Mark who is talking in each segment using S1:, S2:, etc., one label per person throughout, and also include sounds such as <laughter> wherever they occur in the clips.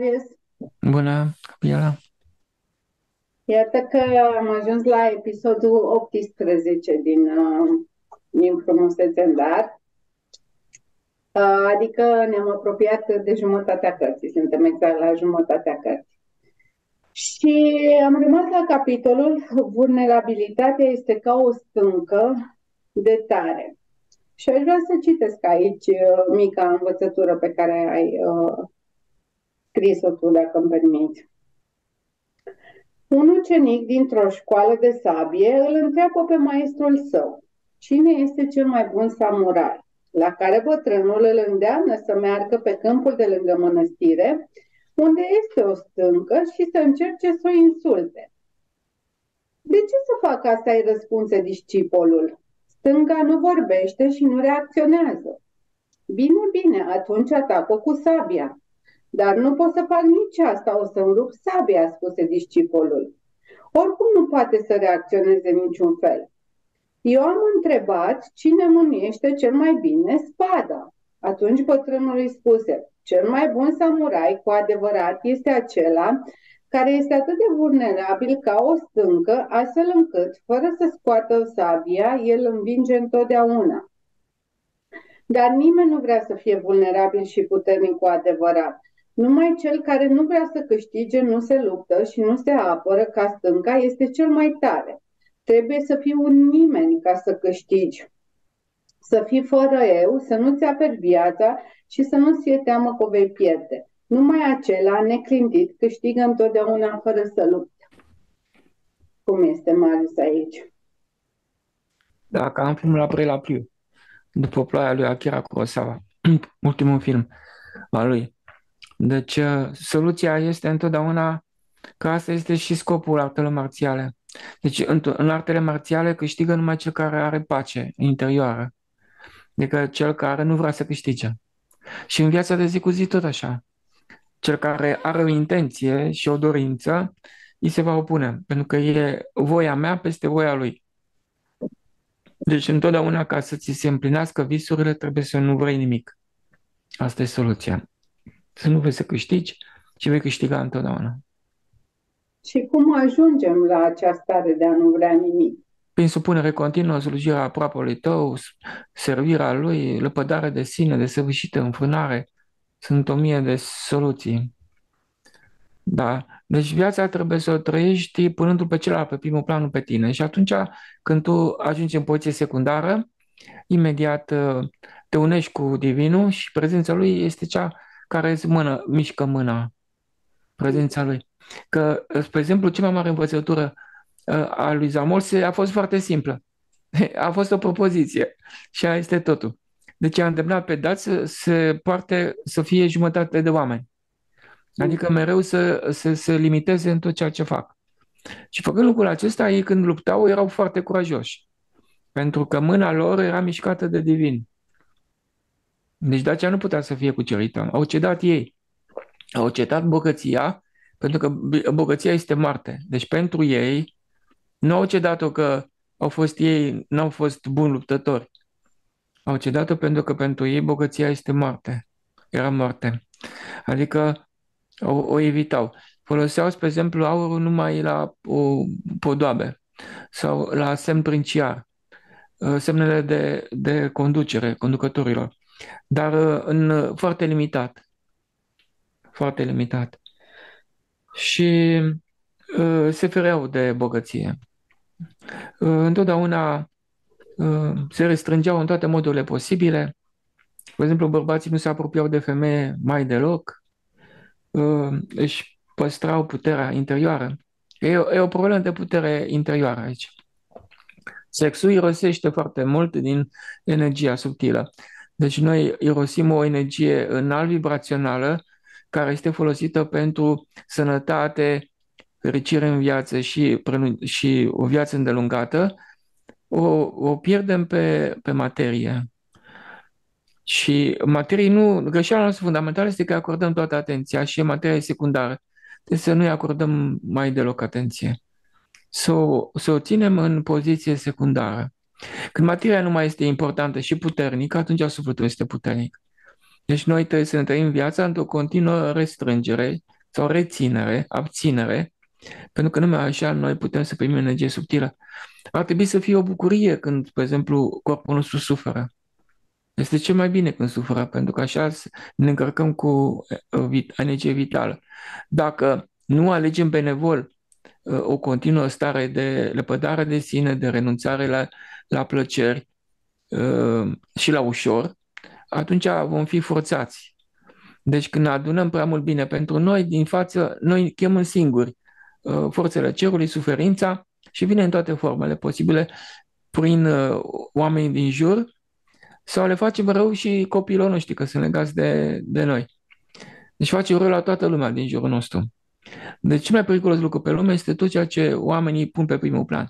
S1: Marius!
S2: Bună, Gabriela!
S1: Iată că am ajuns la episodul 18 din, uh, din Frumusețe în Dar. Uh, adică ne-am apropiat de jumătatea cărții, suntem exact la jumătatea cărții. Și am rămas la capitolul Vulnerabilitatea este ca o stâncă de tare. Și aș vrea să citesc aici uh, mica învățătură pe care ai uh, scris-o tu, dacă îmi permiți. Un ucenic dintr-o școală de sabie îl întreabă pe maestrul său, cine este cel mai bun samurai, la care bătrânul îl îndeamnă să meargă pe câmpul de lângă mănăstire, unde este o stâncă și să încerce să o insulte. De ce să fac asta, îi răspunse discipolul. Stânga nu vorbește și nu reacționează. Bine, bine, atunci atacă cu sabia. Dar nu pot să fac nici asta, o să-mi rup sabia, spuse discipolul. Oricum nu poate să reacționeze niciun fel. Eu am întrebat cine mânuiește cel mai bine spada. Atunci bătrânul îi spuse, cel mai bun samurai cu adevărat este acela care este atât de vulnerabil ca o stâncă, astfel încât, fără să scoată sabia, el învinge întotdeauna. Dar nimeni nu vrea să fie vulnerabil și puternic cu adevărat. Numai cel care nu vrea să câștige, nu se luptă și nu se apără ca stânca este cel mai tare. Trebuie să fii un nimeni ca să câștigi. Să fii fără eu, să nu-ți aperi viața și să nu-ți fie teamă că o vei pierde. Numai acela, neclintit, câștigă întotdeauna fără să lupte. Cum este Marius aici?
S2: Da, ca în filmul la la Pliu, după ploaia lui Akira Kurosawa, <clears throat> ultimul film al lui. Deci, uh, soluția este întotdeauna că asta este și scopul artelor marțiale. Deci, în, în artele marțiale câștigă numai cel care are pace interioară. Adică cel care nu vrea să câștige. Și în viața de zi cu zi tot așa. Cel care are o intenție și o dorință, îi se va opune, pentru că e voia mea peste voia lui. Deci întotdeauna ca să ți se împlinească visurile trebuie să nu vrei nimic. Asta e soluția. Să nu vrei să câștigi și vei câștiga întotdeauna.
S1: Și cum ajungem la această stare de a nu vrea nimic?
S2: Prin supunere continuă, slujirea aproapelui tău, servirea lui, lăpădare de sine, de săvârșită înfrânare. Sunt o mie de soluții. Da. Deci viața trebuie să o trăiești punându-l pe celălalt pe primul plan, nu pe tine. Și atunci când tu ajungi în poziție secundară, imediat uh, te unești cu Divinul și prezența lui este cea care îți mână, mișcă mâna, prezența lui. Că, spre exemplu, cea mai mare învățătură uh, a lui Zamolse a fost foarte simplă. <laughs> A fost o propoziție și aia este totul. Deci a îndemnat pe dați să se poarte să fie jumătate de oameni. Adică mereu să, să se limiteze în tot ceea ce fac. Și făcând lucrul acesta, ei când luptau erau foarte curajoși. Pentru că mâna lor era mișcată de divin. Deci Dacia nu putea să fie cucerită. Au cedat ei. Au cedat bogăția, pentru că bogăția este moarte. Deci pentru ei, nu au cedat-o că au fost ei, nu au fost buni luptători. Au cedat-o pentru că pentru ei bogăția este moarte. Era moarte. Adică o, o evitau. Foloseau, spre exemplu, aurul numai la o podoabe sau la semn princiar, semnele de, de conducere, conducătorilor dar uh, în uh, foarte limitat. Foarte limitat. Și uh, se fereau de bogăție. Uh, întotdeauna uh, se restrângeau în toate modurile posibile. De exemplu, bărbații nu se apropiau de femeie mai deloc. Uh, își păstrau puterea interioară. E o, e o problemă de putere interioară aici. Sexul irosește foarte mult din energia subtilă. Deci noi irosim o energie înalt vibrațională care este folosită pentru sănătate, fericire în viață și, și o viață îndelungată, o, o pierdem pe, pe materie. Și materie nu, greșeala noastră fundamentală este că acordăm toată atenția și materia secundară. Deci să nu-i acordăm mai deloc atenție. Să o, să o ținem în poziție secundară. Când materia nu mai este importantă și puternică, atunci sufletul este puternic. Deci noi trebuie să ne trăim viața într-o continuă restrângere sau reținere, abținere, pentru că numai așa noi putem să primim energie subtilă. Ar trebui să fie o bucurie când, de exemplu, corpul nostru suferă. Este cel mai bine când suferă, pentru că așa ne încărcăm cu uh, energie vitală. Dacă nu alegem benevol uh, o continuă stare de lepădare de sine, de renunțare la, la plăceri uh, și la ușor, atunci vom fi forțați. Deci când adunăm prea mult bine pentru noi, din față, noi chemăm singuri forțele cerului, suferința și vine în toate formele posibile prin oamenii din jur sau le facem rău și copiilor noștri, că sunt legați de, de noi. Deci face rău la toată lumea din jurul nostru. Deci cel mai periculos lucru pe lume este tot ceea ce oamenii pun pe primul plan.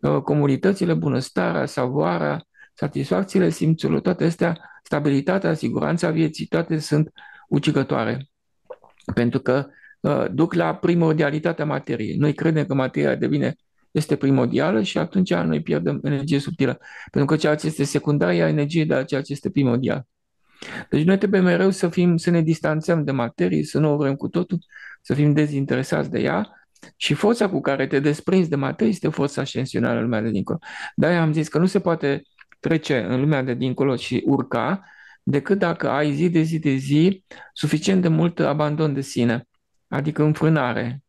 S2: Uh, comunitățile, bunăstarea, savoarea, satisfacțiile simțurilor, toate astea, stabilitatea, siguranța vieții, toate sunt ucigătoare. Pentru că uh, duc la primordialitatea materiei. Noi credem că materia devine este primordială și atunci noi pierdem energie subtilă. Pentru că ceea ce este secundar ia energie de ceea ce este primordial. Deci noi trebuie mereu să, fim, să ne distanțăm de materie, să nu o vrem cu totul, să fim dezinteresați de ea și forța cu care te desprinzi de materie este forța ascensională în lumea de dincolo. Dar am zis că nu se poate trece în lumea de dincolo și urca decât dacă ai zi de zi de zi suficient de mult abandon de sine, adică înfrânare.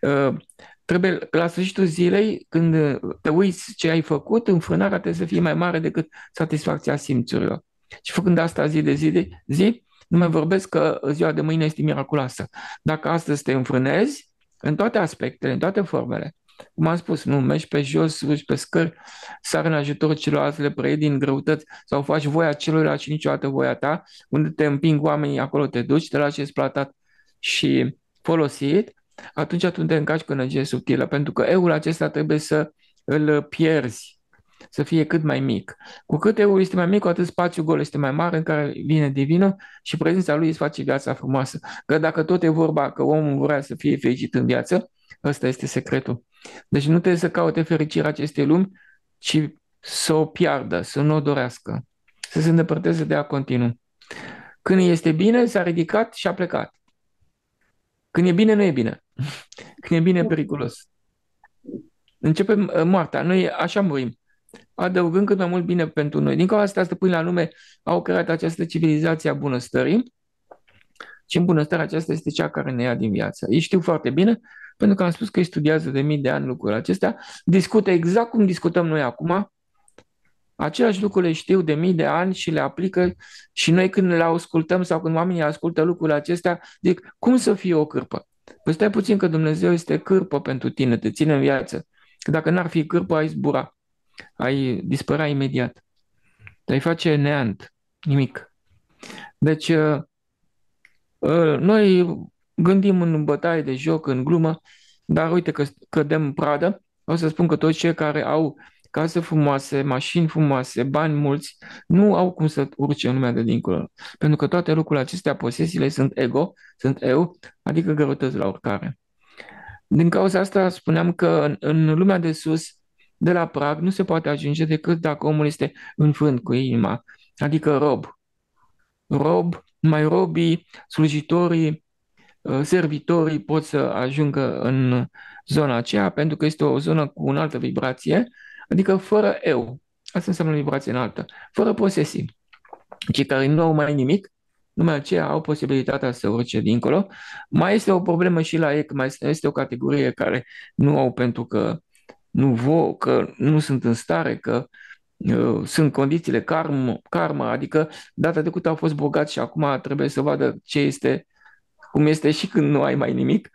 S2: Uh, trebuie la sfârșitul zilei, când te uiți ce ai făcut, înfrânarea trebuie să fie mai mare decât satisfacția simțurilor. Și făcând asta zi de zi de zi, nu mai vorbesc că ziua de mâine este miraculoasă. Dacă astăzi te înfrânezi, în toate aspectele, în toate formele, cum am spus, nu mergi pe jos, urci pe scări, sar în ajutorul celorlalți, le preiei din greutăți sau faci voia celuilalt și niciodată voia ta, unde te împing oamenii, acolo te duci, te lași exploatat și folosit, atunci tu te încaci cu energie subtilă, pentru că eul acesta trebuie să îl pierzi să fie cât mai mic. Cu cât eul este mai mic, cu atât spațiul gol este mai mare în care vine divinul și prezența lui îți face viața frumoasă. Că dacă tot e vorba că omul vrea să fie fericit în viață, ăsta este secretul. Deci nu trebuie să caute fericirea acestei lumi, ci să o piardă, să nu o dorească, să se îndepărteze de a continuu. Când este bine, s-a ridicat și a plecat. Când e bine, nu e bine. <laughs> Când e bine, e periculos. Începe uh, moartea. Noi așa murim adăugând cât mai mult bine pentru noi. Din cauza asta, stăpânii la lume au creat această civilizație a bunăstării și în bunăstarea aceasta este cea care ne ia din viață. Ei știu foarte bine, pentru că am spus că îi studiază de mii de ani lucrurile acestea, discută exact cum discutăm noi acum, Același lucru le știu de mii de ani și le aplică și noi când le ascultăm sau când oamenii ascultă lucrurile acestea, zic, cum să fie o cârpă? Păi stai puțin că Dumnezeu este cârpă pentru tine, te ține în viață. Că dacă n-ar fi cârpă, ai zbura ai dispărea imediat. Te-ai face neant, nimic. Deci, uh, uh, noi gândim în bătaie de joc, în glumă, dar uite că cădem pradă. O să spun că toți cei care au case frumoase, mașini frumoase, bani mulți, nu au cum să urce în lumea de dincolo. Pentru că toate lucrurile acestea, posesiile, sunt ego, sunt eu, adică greutăți la urcare. Din cauza asta spuneam că în, în lumea de sus de la prag nu se poate ajunge decât dacă omul este înfrânt cu inima, adică rob. Rob, mai robii, slujitorii, uh, servitorii pot să ajungă în zona aceea pentru că este o zonă cu o altă vibrație, adică fără eu. Asta înseamnă vibrație înaltă, fără posesii. Cei care nu au mai nimic, numai aceia au posibilitatea să urce dincolo. Mai este o problemă și la ei, mai este o categorie care nu au pentru că nu vo, că nu sunt în stare, că uh, sunt condițiile karma, karma, adică data trecută au fost bogați și acum trebuie să vadă ce este, cum este și când nu ai mai nimic.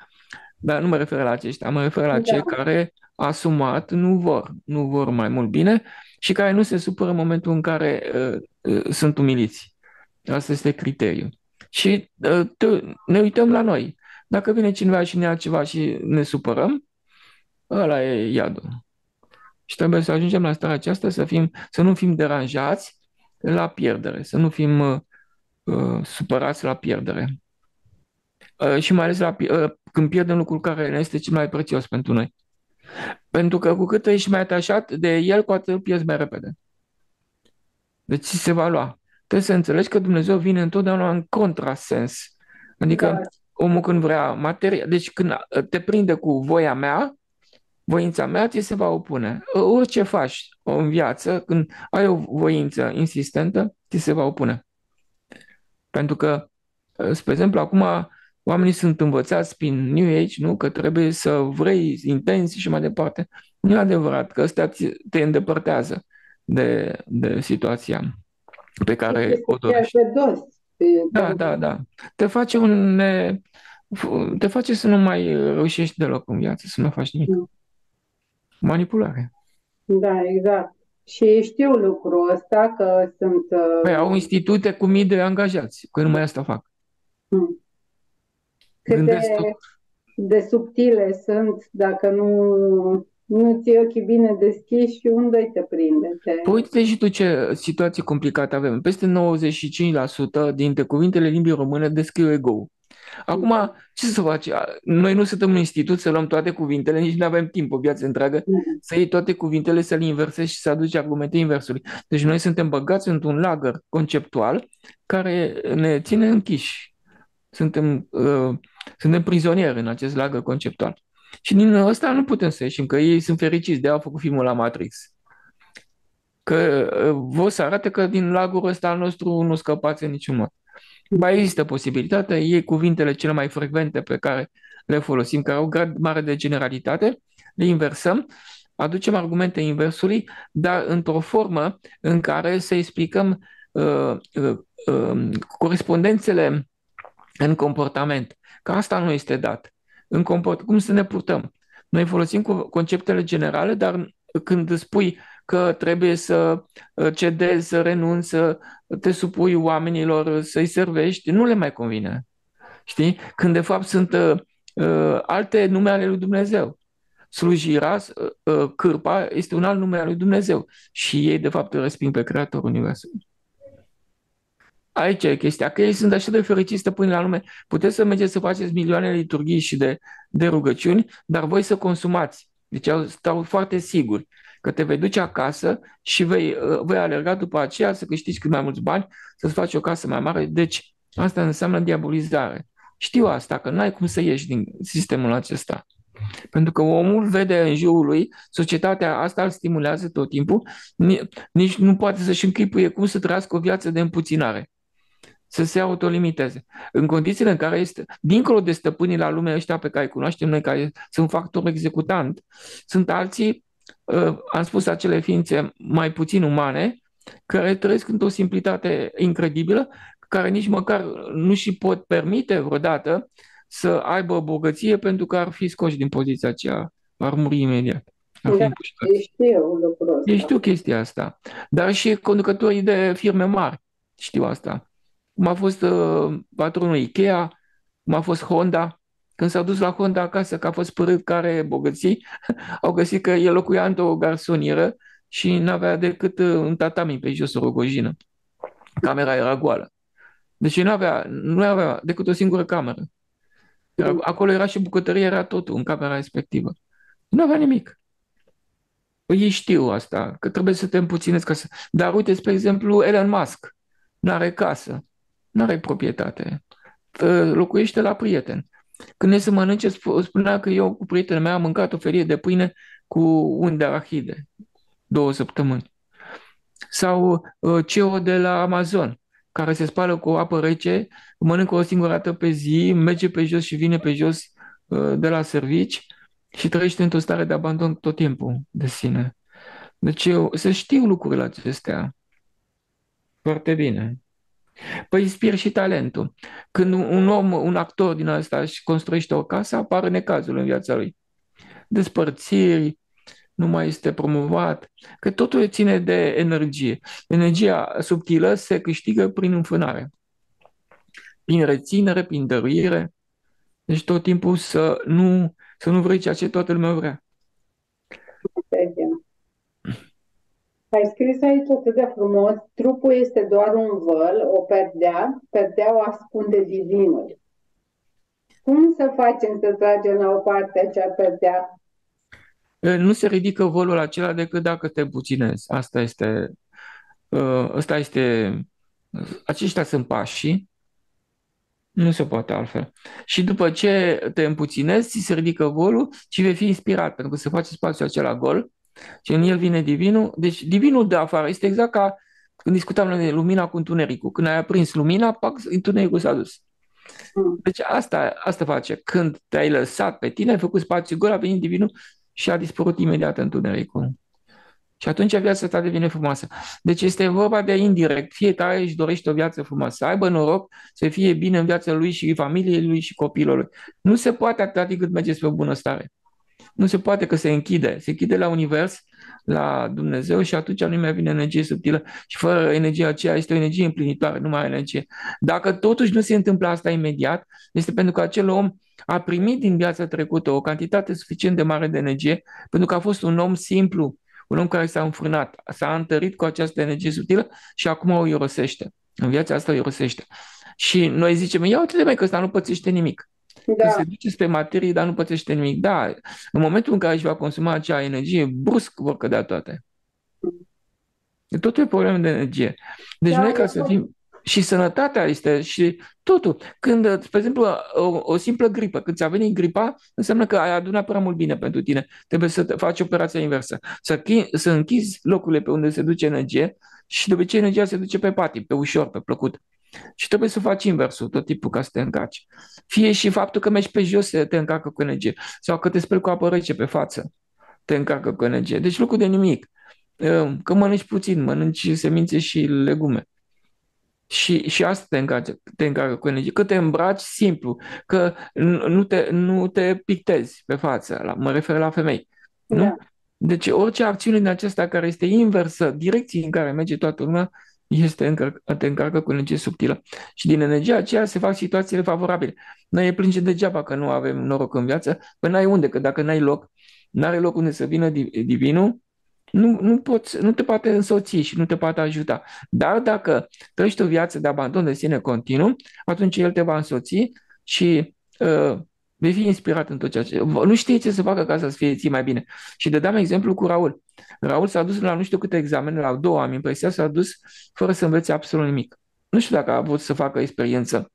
S2: Dar nu mă refer la aceștia, mă refer la da. cei care asumat nu vor, nu vor mai mult bine și care nu se supără în momentul în care uh, uh, sunt umiliți. Asta este criteriul. Și uh, ne uităm la noi. Dacă vine cineva și ne ia ceva și ne supărăm, ăla e iadul. Și trebuie să ajungem la starea aceasta să, fim, să nu fim deranjați la pierdere, să nu fim uh, uh, supărați la pierdere. Uh, și mai ales la, uh, când pierdem lucrul care ne este cel mai prețios pentru noi. Pentru că cu cât ești mai atașat de el, cu atât îl pierzi mai repede. Deci se va lua. Trebuie să înțelegi că Dumnezeu vine întotdeauna în contrasens. Adică da. omul când vrea materia, deci când te prinde cu voia mea, voința mea ți se va opune. Orice faci în viață, când ai o voință insistentă, ți se va opune. Pentru că, spre exemplu, acum oamenii sunt învățați prin New Age, nu? Că trebuie să vrei intensi și mai departe. Nu e adevărat că ăstea te îndepărtează de, de situația pe care o dorești. Da, da, da. Te face un... Te face să nu mai reușești deloc în viață, să nu faci nimic. Mm. Manipulare.
S1: Da, exact. Și știu lucrul ăsta că sunt...
S2: Păi au institute cu mii de angajați, că numai asta fac. Hmm.
S1: Cât de, de subtile sunt dacă nu nu ți ochii bine deschiși și unde te prinde. Te...
S2: Păi uite și tu ce situație complicată avem. Peste 95% dintre cuvintele limbii române descriu ego Acum, ce să faci? Noi nu suntem un institut să luăm toate cuvintele, nici nu avem timp o viață întreagă să iei toate cuvintele, să le inversezi și să aduci argumente inversului. Deci noi suntem băgați într-un lagăr conceptual care ne ține închiși. Suntem, uh, suntem prizonieri în acest lagăr conceptual. Și din ăsta nu putem să ieșim, că ei sunt fericiți de a făcut filmul la Matrix. Că uh, vor să arate că din lagul ăsta al nostru nu scăpați în niciun mod. Ba există posibilitatea, ei cuvintele cele mai frecvente pe care le folosim, care au grad mare de generalitate, le inversăm, aducem argumente inversului, dar într-o formă în care să explicăm uh, uh, uh, corespondențele în comportament. Că asta nu este dat. În comport, cum să ne purtăm? Noi folosim conceptele generale, dar când spui că trebuie să uh, cedezi, să renunți, să te supui oamenilor, să-i servești, nu le mai convine. Știi? Când de fapt sunt uh, uh alte nume ale lui Dumnezeu. Slujirea, uh, uh, cârpa, este un alt nume al lui Dumnezeu. Și ei de fapt îl resping pe Creatorul Universului. Aici e chestia, că ei sunt așa de fericiți să până la lume. Puteți să mergeți să faceți milioane de liturghii și de, de rugăciuni, dar voi să consumați. Deci stau foarte siguri că te vei duce acasă și vei, uh, vei alerga după aceea să câștigi cât mai mulți bani, să-ți faci o casă mai mare. Deci asta înseamnă diabolizare. Știu asta, că n-ai cum să ieși din sistemul acesta. Pentru că omul vede în jurul lui, societatea asta îl stimulează tot timpul, nici nu poate să-și închipuie cum să trăiască o viață de împuținare să se autolimiteze. În condițiile în care este, dincolo de stăpânii la lumea ăștia pe care îi cunoaștem noi, care sunt factor executant, sunt alții Uh, am spus, acele ființe mai puțin umane, care trăiesc într-o simplitate incredibilă, care nici măcar nu și pot permite vreodată să aibă bogăție pentru că ar fi scoși din poziția aceea, ar muri imediat. Ar
S1: da, știu lucrul ăsta.
S2: știu chestia asta. Dar și conducătorii de firme mari știu asta. Cum a fost uh, patronul Ikea, cum a fost Honda, când s-au dus la Honda acasă, că a fost părât care bogății, <laughs> au găsit că el locuia într-o garsonieră și nu avea decât uh, un tatami pe jos, o rogojină. Camera era goală. Deci nu avea, nu avea decât o singură cameră. Acolo era și bucătărie, era totul în camera respectivă. Nu avea nimic. Păi ei știu asta, că trebuie să te împuținezi ca să... Dar uite, spre exemplu, Elon Musk nu are casă, nu are proprietate, locuiește la prieten. Când e să mănânce, spunea că eu cu prietenul meu am mâncat o ferie de pâine cu unde arahide, două săptămâni. Sau uh, CEO de la Amazon, care se spală cu apă rece, mănâncă o singură dată pe zi, merge pe jos și vine pe jos uh, de la servici și trăiește într-o stare de abandon tot timpul de sine. Deci eu, să știu lucrurile acestea foarte bine. Păi inspir și talentul. Când un om, un actor din asta își construiește o casă, apare necazul în viața lui. Despărțiri, nu mai este promovat, că totul ține de energie. Energia subtilă se câștigă prin înfânare, prin reținere, prin dăruire. Deci tot timpul să nu, să nu vrei ceea ce toată lumea vrea.
S1: Ai scris aici atât de frumos, trupul este doar un văl, o perdea, perdea o ascunde divinul. Cum să facem să tragem la o parte acea perdea?
S2: Nu se ridică vălul acela decât dacă te puținezi. Asta este, ă, asta este Aceștia sunt pașii. Nu se poate altfel. Și după ce te împuținezi, ți se ridică golul și vei fi inspirat, pentru că se face spațiul acela gol și în el vine divinul. Deci divinul de afară este exact ca când discutam de lumina cu întunericul. Când ai aprins lumina, pac, întunericul s-a dus. Mm. Deci asta, asta face. Când te-ai lăsat pe tine, ai făcut spațiu gol, a venit divinul și a dispărut imediat întunericul. Și atunci viața ta devine frumoasă. Deci este vorba de indirect. Fiecare își dorește o viață frumoasă. Să aibă noroc să fie bine în viața lui și familiei lui și copilului. Nu se poate atât timp cât merge spre bunăstare. Nu se poate că se închide. Se închide la univers, la Dumnezeu și atunci nu mai vine energie subtilă și fără energia aceea este o energie împlinitoare, nu mai energie. Dacă totuși nu se întâmplă asta imediat, este pentru că acel om a primit din viața trecută o cantitate suficient de mare de energie, pentru că a fost un om simplu, un om care s-a înfrânat, s-a întărit cu această energie subtilă și acum o irosește. În viața asta o irosește. Și noi zicem, ia uite că ăsta nu pățește nimic. Da. se duce spre materie, dar nu pățește nimic. Da, în momentul în care își va consuma acea energie, brusc vor cădea toate. E totul e problemă de energie. Deci da, noi ca să fim și sănătatea este și totul. Când, spre exemplu, o, o simplă gripă, când ți-a venit gripa, înseamnă că ai adunat prea mult bine pentru tine. Trebuie să faci operația inversă. Să, să închizi locurile pe unde se duce energie și de obicei energia se duce pe patim, pe ușor, pe plăcut. Și trebuie să faci inversul tot timpul ca să te încarci. Fie și faptul că mergi pe jos te încarcă cu energie sau că te speli cu apă rece pe față te încarcă cu energie. Deci lucru de nimic. Că mănânci puțin, mănânci semințe și legume. Și, și asta te încarcă, te încarcă cu energie. Că te îmbraci simplu, că nu te, nu te pictezi pe față, la, mă refer la femei. Da. Nu? Deci orice acțiune din acesta care este inversă direcției în care merge toată lumea, este încărc, te încarcă cu energie subtilă. Și din energia aceea se fac situațiile favorabile. Noi e plânge degeaba că nu avem noroc în viață, că n-ai unde, că dacă n-ai loc, n-are loc unde să vină divinul, nu, nu, poți, nu te poate însoți și nu te poate ajuta. Dar dacă trăiești o viață de abandon de sine continuu, atunci el te va însoți și uh, vei fi inspirat în tot ceea ce... Nu știe ce să facă ca să-ți fie ție mai bine. Și dădeam exemplu cu Raul. Raul s-a dus la nu știu câte examene, la două am impresia, s-a dus fără să învețe absolut nimic. Nu știu dacă a avut să facă experiență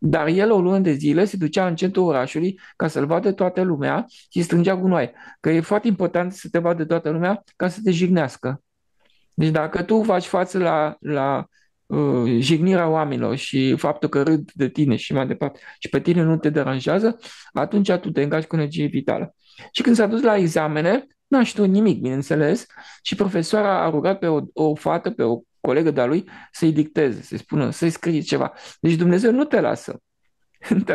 S2: dar el o lună de zile se ducea în centrul orașului ca să-l vadă toată lumea și strângea gunoaie. Că e foarte important să te vadă toată lumea ca să te jignească. Deci dacă tu faci față la, la uh, jignirea oamenilor și faptul că râd de tine și mai departe și pe tine nu te deranjează, atunci tu te îngași cu energie vitală. Și când s-a dus la examene, n-a știut nimic, bineînțeles, și profesoara a rugat pe o, o fată, pe o colegă de-a lui să-i dicteze, să-i spună, să-i scrie ceva. Deci Dumnezeu nu te lasă. Da.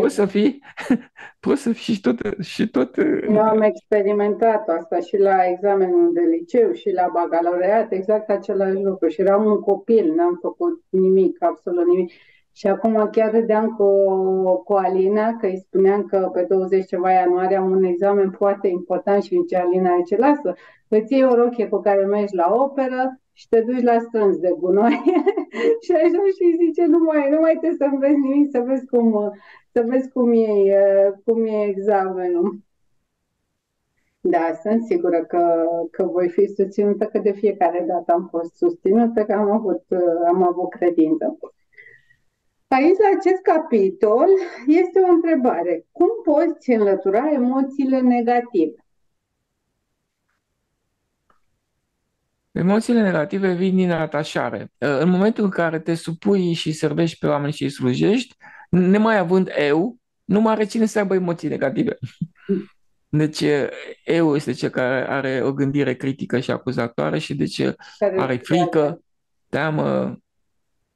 S2: Poți să fii, <laughs> poți să fii și tot, și tot...
S1: Eu am experimentat asta și la examenul de liceu și la bacalaureat, exact același lucru. Și eram un copil, n-am făcut nimic, absolut nimic. Și acum chiar râdeam cu, cu Alina, că îi spuneam că pe 20 ceva ianuarie am un examen foarte important și ce Alina zice, lasă, îți iei o rochie cu care mergi la operă, și te duci la strâns de gunoi <laughs> și așa și zice, nu mai, nu mai trebuie să vezi nimic, să vezi cum, să vezi cum e, cum e examenul. Da, sunt sigură că, că voi fi susținută, că de fiecare dată am fost susținută, că am avut, am avut credință. Aici, la acest capitol, este o întrebare. Cum poți înlătura emoțiile negative?
S2: Emoțiile negative vin din atașare. În momentul în care te supui și servești pe oameni și îi slujești, nemai având eu, nu mai are cine să aibă emoții negative. <laughs> Deci eu este cel care are o gândire critică și acuzatoare și deci are frică, teamă,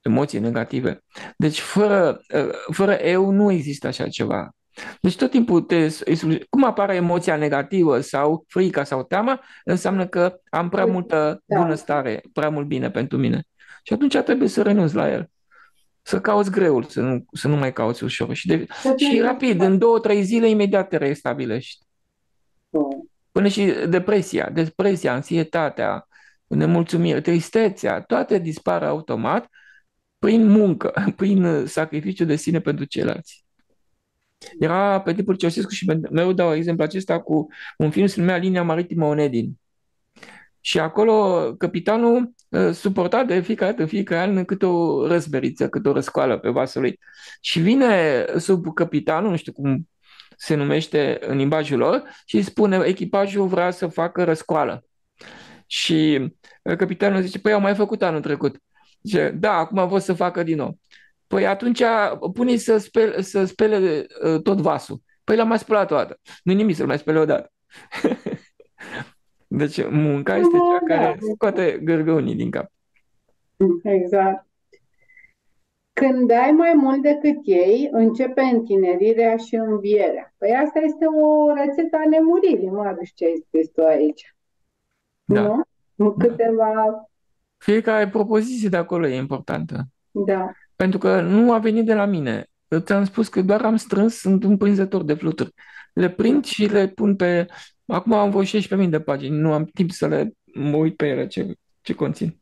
S2: emoții negative. Deci fără, fără eu nu există așa ceva. Deci tot timpul te, cum apare emoția negativă sau frica sau teama, înseamnă că am prea multă da. bunăstare, prea mult bine pentru mine. Și atunci trebuie să renunț la el. Să cauți greul, să nu, să nu mai cauți ușor. Și, de, și rapid, în două, trei zile, imediat te restabilești. Până și depresia, depresia, anxietatea, nemulțumire, tristețea, toate dispar automat prin muncă, <laughs> prin sacrificiu de sine pentru ceilalți. Era pe timpul Ceausescu și mereu dau exemplu acesta cu un film se numea Linia Maritimă Onedin. Și acolo capitanul uh, suporta de fiecare dată, fiecare an, câte o răzberiță, câte o răscoală pe vasul lui. Și vine sub capitanul, nu știu cum se numește în limbajul lor, și îi spune, echipajul vrea să facă răscoală. Și uh, capitanul zice, păi au mai făcut anul trecut. Zice, da, acum vor să facă din nou. Păi atunci pune să spele, să spele uh, tot vasul. Păi l-am mai spălat o dată. Nu nimic să-l mai spele o dată. <laughs> deci munca este cea da. care scoate gărgăunii din cap.
S1: Exact. Când ai mai mult decât ei, începe întinerirea și învierea. Păi asta este o rețetă a nemuririi, Marius, ce ai spus tu aici. Da. Nu? În da. câteva...
S2: Fiecare propoziție de acolo e importantă.
S1: Da.
S2: Pentru că nu a venit de la mine. Ți-am spus că doar am strâns, sunt un prinzător de fluturi. Le prind și le pun pe... Acum am vreo 16.000 de pagini, nu am timp să le mă uit pe ele ce, ce conțin.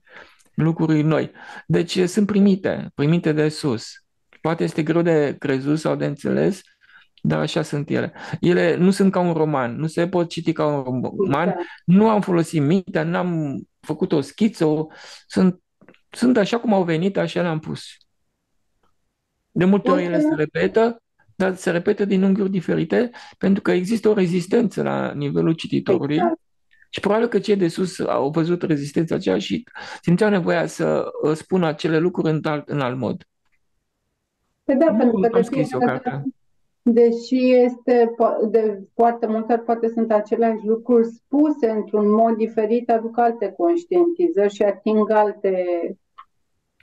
S2: Lucruri noi. Deci sunt primite, primite de sus. Poate este greu de crezut sau de înțeles, dar așa sunt ele. Ele nu sunt ca un roman, nu se pot citi ca un roman, da. nu am folosit mintea, n-am făcut o schiță, sunt, sunt așa cum au venit, așa le-am pus. De multe ori ele se repetă, dar se repetă din unghiuri diferite, pentru că există o rezistență la nivelul cititorului. Exact. Și probabil că cei de sus au văzut rezistența aceea și simțeau nevoia să uh, spună acele lucruri în alt, în alt mod.
S1: Păi da, nu pentru că am scris o carte. Deși este de foarte multe ori poate sunt aceleași lucruri spuse într-un mod diferit, aduc alte conștientizări și ating alte,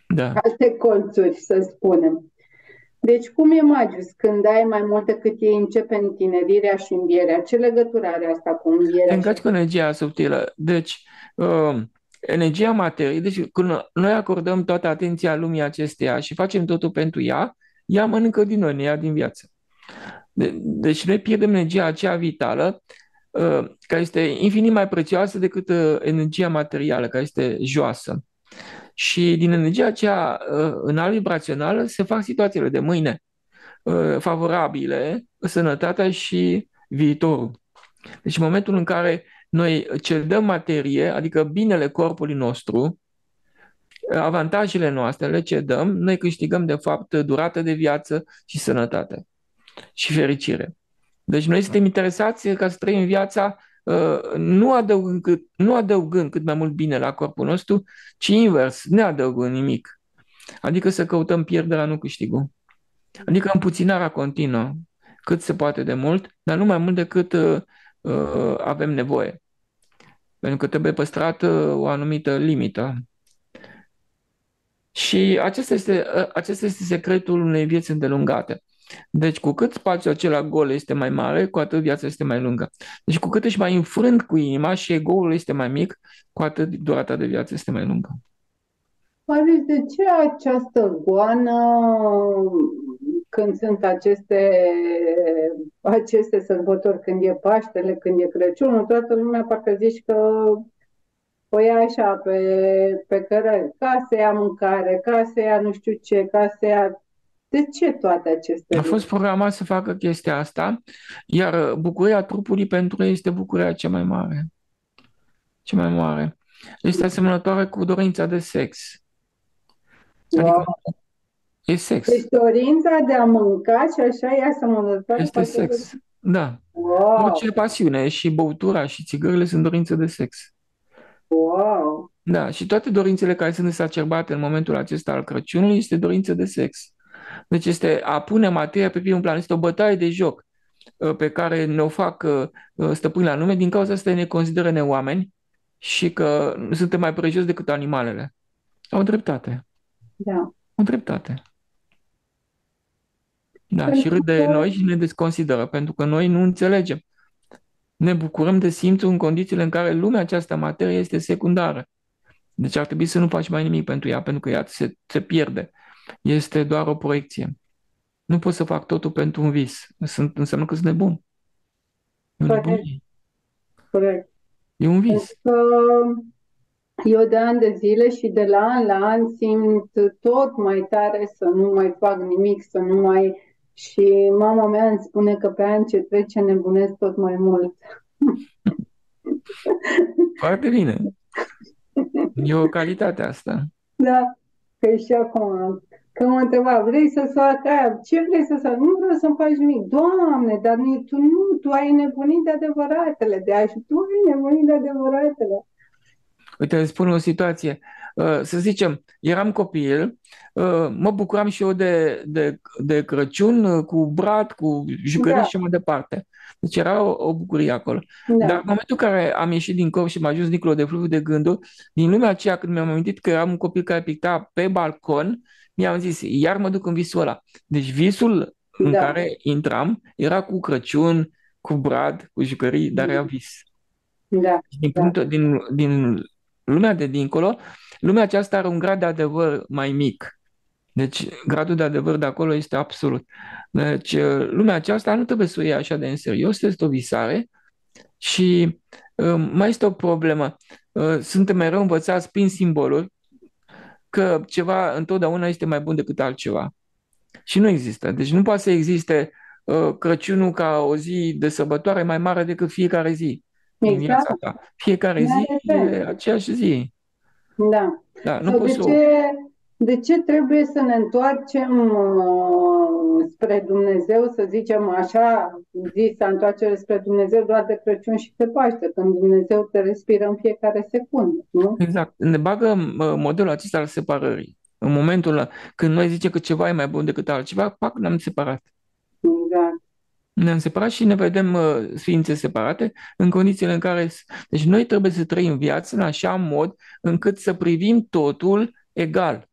S1: da. alte colțuri, să spunem. Deci cum e Magius? Când ai mai mult decât ei, începe întinerirea și învierea. Ce legătură are asta cu învierea?
S2: încaci cu energia subtilă. Deci, uh, energia materiei, deci când noi acordăm toată atenția lumii acesteia și facem totul pentru ea, ea mănâncă din noi, ne ia din viață. De, deci noi pierdem energia aceea vitală, uh, care este infinit mai prețioasă decât uh, energia materială, care este joasă. Și din energia aceea uh, înalt vibrațională se fac situațiile de mâine uh, favorabile, sănătatea și viitorul. Deci în momentul în care noi cedăm materie, adică binele corpului nostru, avantajele noastre le cedăm, noi câștigăm de fapt durată de viață și sănătate și fericire. Deci noi suntem interesați ca să trăim viața Uh, nu adăugând cât, nu adăugând cât mai mult bine la corpul nostru, ci invers, ne adăugând nimic. Adică să căutăm pierderea, nu câștigul. Adică împuținarea continuă, cât se poate de mult, dar nu mai mult decât uh, uh, avem nevoie. Pentru că trebuie păstrată uh, o anumită limită. Și acesta este, uh, acesta este secretul unei vieți îndelungate. Deci cu cât spațiul acela gol este mai mare, cu atât viața este mai lungă. Deci cu cât ești mai înfrânt cu inima și ego-ul este mai mic, cu atât durata de viață este mai lungă.
S1: Marius, de ce această goană când sunt aceste, aceste sărbători, când e Paștele, când e Crăciunul, toată lumea parcă zici că o ia așa pe, pe cărări, ca să ia mâncare, ca să ia nu știu ce, ca să ia de ce toate acestea?
S2: A fost programat să facă chestia asta, iar bucuria trupului pentru ei este bucuria cea mai mare. Cea mai mare. Este asemănătoare cu dorința de sex. Adică wow. e sex.
S1: Deci dorința de a mânca și așa e asemănătoare
S2: Este sex. De... Da. Wow. Orice pasiune și băutura și țigările sunt dorințe de sex.
S1: Wow.
S2: Da, și toate dorințele care sunt exacerbate în momentul acesta al Crăciunului este dorință de sex. Deci este a pune materia pe primul plan. Este o bătaie de joc uh, pe care ne-o fac uh, uh, stăpâni la nume. Din cauza asta ne consideră neoameni și că suntem mai prejos decât animalele. Au dreptate.
S1: Da.
S2: Au dreptate. Da, pentru și râd de că... noi și ne desconsideră, pentru că noi nu înțelegem. Ne bucurăm de simțul în condițiile în care lumea aceasta materie este secundară. Deci ar trebui să nu faci mai nimic pentru ea, pentru că ea se, se pierde este doar o proiecție. Nu pot să fac totul pentru un vis. Sunt, înseamnă că sunt nebun.
S1: Corect. Corect.
S2: E un vis. Că
S1: eu de ani de zile și de la an la an simt tot mai tare să nu mai fac nimic, să nu mai... Și mama mea îmi spune că pe an ce trece nebunesc tot mai mult.
S2: Foarte bine. E o calitate asta.
S1: Da, că și acum, că mă întreba, vrei să fac aia? Ce vrei să fac? Nu vreau să-mi faci nimic. Doamne, dar nu, tu nu, tu ai nebunit de adevăratele, de așa, tu ai nebunit de adevăratele.
S2: Uite, îți spun o situație. Uh, să zicem, eram copil, uh, mă bucuram și eu de, de, de Crăciun uh, cu brat, cu jucăriți
S1: Da.
S2: și mai departe. Deci era o, o bucurie acolo.
S1: Da,
S2: Dar în momentul în care am ieșit din corp și m-a ajuns dincolo de fluviu de gânduri, din lumea aceea când mi-am amintit că eram un copil care picta pe balcon, mi-am zis, iar mă duc în visul ăla. Deci visul în
S1: Da.
S2: care intram era cu Crăciun, cu brad, cu jucării, dar era vis.
S1: da,
S2: Din
S1: da,
S2: punctul, din, din lumea de dincolo, lumea aceasta are un grad de adevăr mai mic. Deci gradul de adevăr de acolo este absolut. Deci lumea aceasta nu trebuie să o iei așa de în serios, este o visare și uh, mai este o problemă. Uh, suntem mereu învățați prin simboluri că ceva întotdeauna este mai bun decât altceva. Și nu există. Deci nu poate să existe uh, Crăciunul ca o zi de sărbătoare mai mare decât fiecare zi din viața
S1: exact,
S2: ta. Fiecare
S1: nu
S2: zi
S1: are
S2: e
S1: sens.
S2: aceeași zi.
S1: Da.
S2: Da, nu
S1: Sau
S2: poți
S1: de
S2: să o...
S1: ce, de ce trebuie să ne întoarcem uh, spre Dumnezeu, să zicem așa, zisa întoarcere spre Dumnezeu doar de Crăciun și de Paște, când Dumnezeu te respiră în fiecare secundă, nu?
S2: Exact. Ne bagă uh, modelul acesta al separării. În momentul ăla, când noi zicem că ceva e mai bun decât altceva, pac, ne-am separat.
S1: Exact.
S2: Ne-am separat și ne vedem uh, ființe separate în condițiile în care... Deci noi trebuie să trăim viața în așa mod încât să privim totul egal.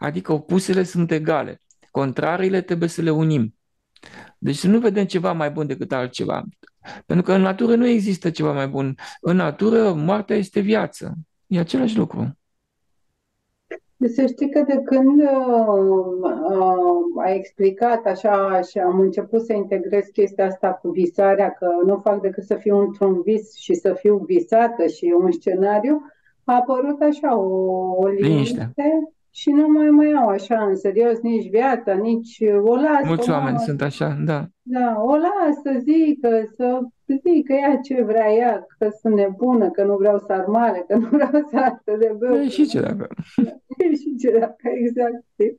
S2: Adică opusele sunt egale. Contrariile trebuie să le unim. Deci să nu vedem ceva mai bun decât altceva. Pentru că în natură nu există ceva mai bun. În natură, moartea este viață. E același lucru.
S1: Deci să știi că de când uh, uh, ai explicat așa și am început să integrez chestia asta cu visarea, că nu fac decât să fiu într-un vis și să fiu visată și un scenariu, a apărut așa o, o
S2: Liniște.
S1: liniște și nu mai mai iau așa în serios nici viața, nici o las
S2: Mulți
S1: pe
S2: oameni
S1: mamă,
S2: sunt așa, da.
S1: da, o las să zică, să zică ea ce vrea ea, că sunt nebună, că nu vreau să armare, că nu vreau să arată de bău,
S2: E și ce dacă.
S1: și ce dacă, exact. știi?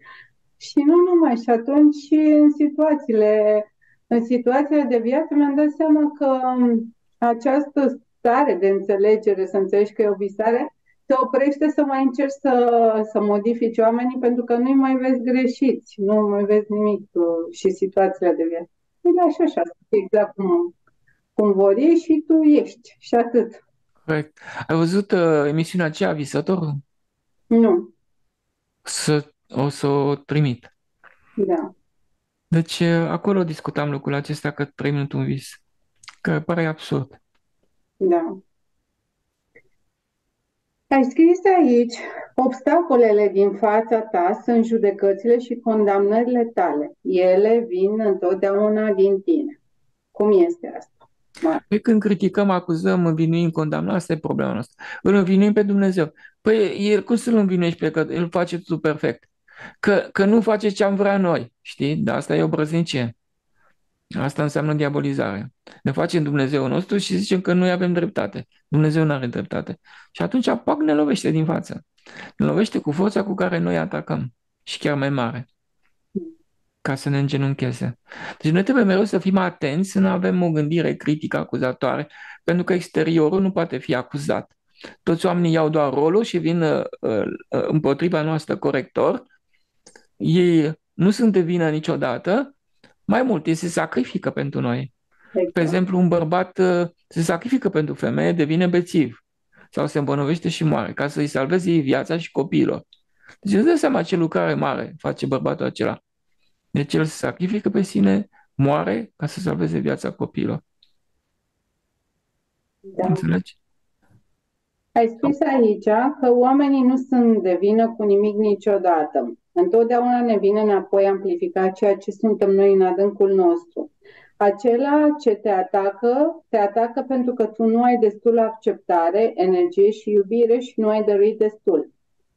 S1: Și nu numai, și atunci și în situațiile, în situațiile de viață mi-am dat seama că um, această stare de înțelegere, să înțelegi că e o visare, te oprește să mai încerci să, să modifici oamenii pentru că nu-i mai vezi greșiți, nu mai vezi nimic uh, și situațiile de viață. Îi lași așa, să fie exact cum, cum vor ei și tu ești și atât.
S2: Corect. Ai văzut uh, emisiunea aceea, Visătorul?
S1: Nu,
S2: Să, o să o trimit.
S1: da.
S2: Deci uh, acolo discutam lucrul acesta că trăim într-un vis. Că pare absurd.
S1: Da. Ai scris aici, obstacolele din fața ta sunt judecățile și condamnările tale. Ele vin întotdeauna din tine. Cum este asta? Mar-
S2: Păi când criticăm, acuzăm, învinuim, condamnăm, asta e problema noastră. Îl învinuim pe Dumnezeu. Păi el, cum să-L învinuiești pe că El face totul perfect? Că, că nu face ce am vrea noi, știi? Dar asta e o brăznicie. Asta înseamnă diabolizare. Ne facem Dumnezeu nostru și zicem că noi avem dreptate. Dumnezeu nu are dreptate. Și atunci, pac, ne lovește din față. Ne lovește cu forța cu care noi atacăm. Și chiar mai mare. Ca să ne îngenuncheze. Deci noi trebuie mereu să fim atenți, să nu avem o gândire critică acuzatoare, pentru că exteriorul nu poate fi acuzat. Toți oamenii iau doar rolul și vin uh, uh, împotriva noastră corector. Ei nu sunt de vină niciodată. Mai mult, ei se sacrifică pentru noi. Pe
S1: Exact.
S2: exemplu, un bărbat uh, se sacrifică pentru femeie, devine bețiv sau se îmbolnăvește și moare ca să-i salveze ei viața și copiilor. Deci îți dai seama ce lucrare mare face bărbatul acela. Deci el se sacrifică pe sine, moare ca să salveze viața copiilor.
S1: Da.
S2: Înțelegi?
S1: Ai scris aici că oamenii nu sunt de vină cu nimic niciodată. Întotdeauna ne vine înapoi amplificat ceea ce suntem noi în adâncul nostru. Acela ce te atacă, te atacă pentru că tu nu ai destul acceptare, energie și iubire și nu ai dăruit destul.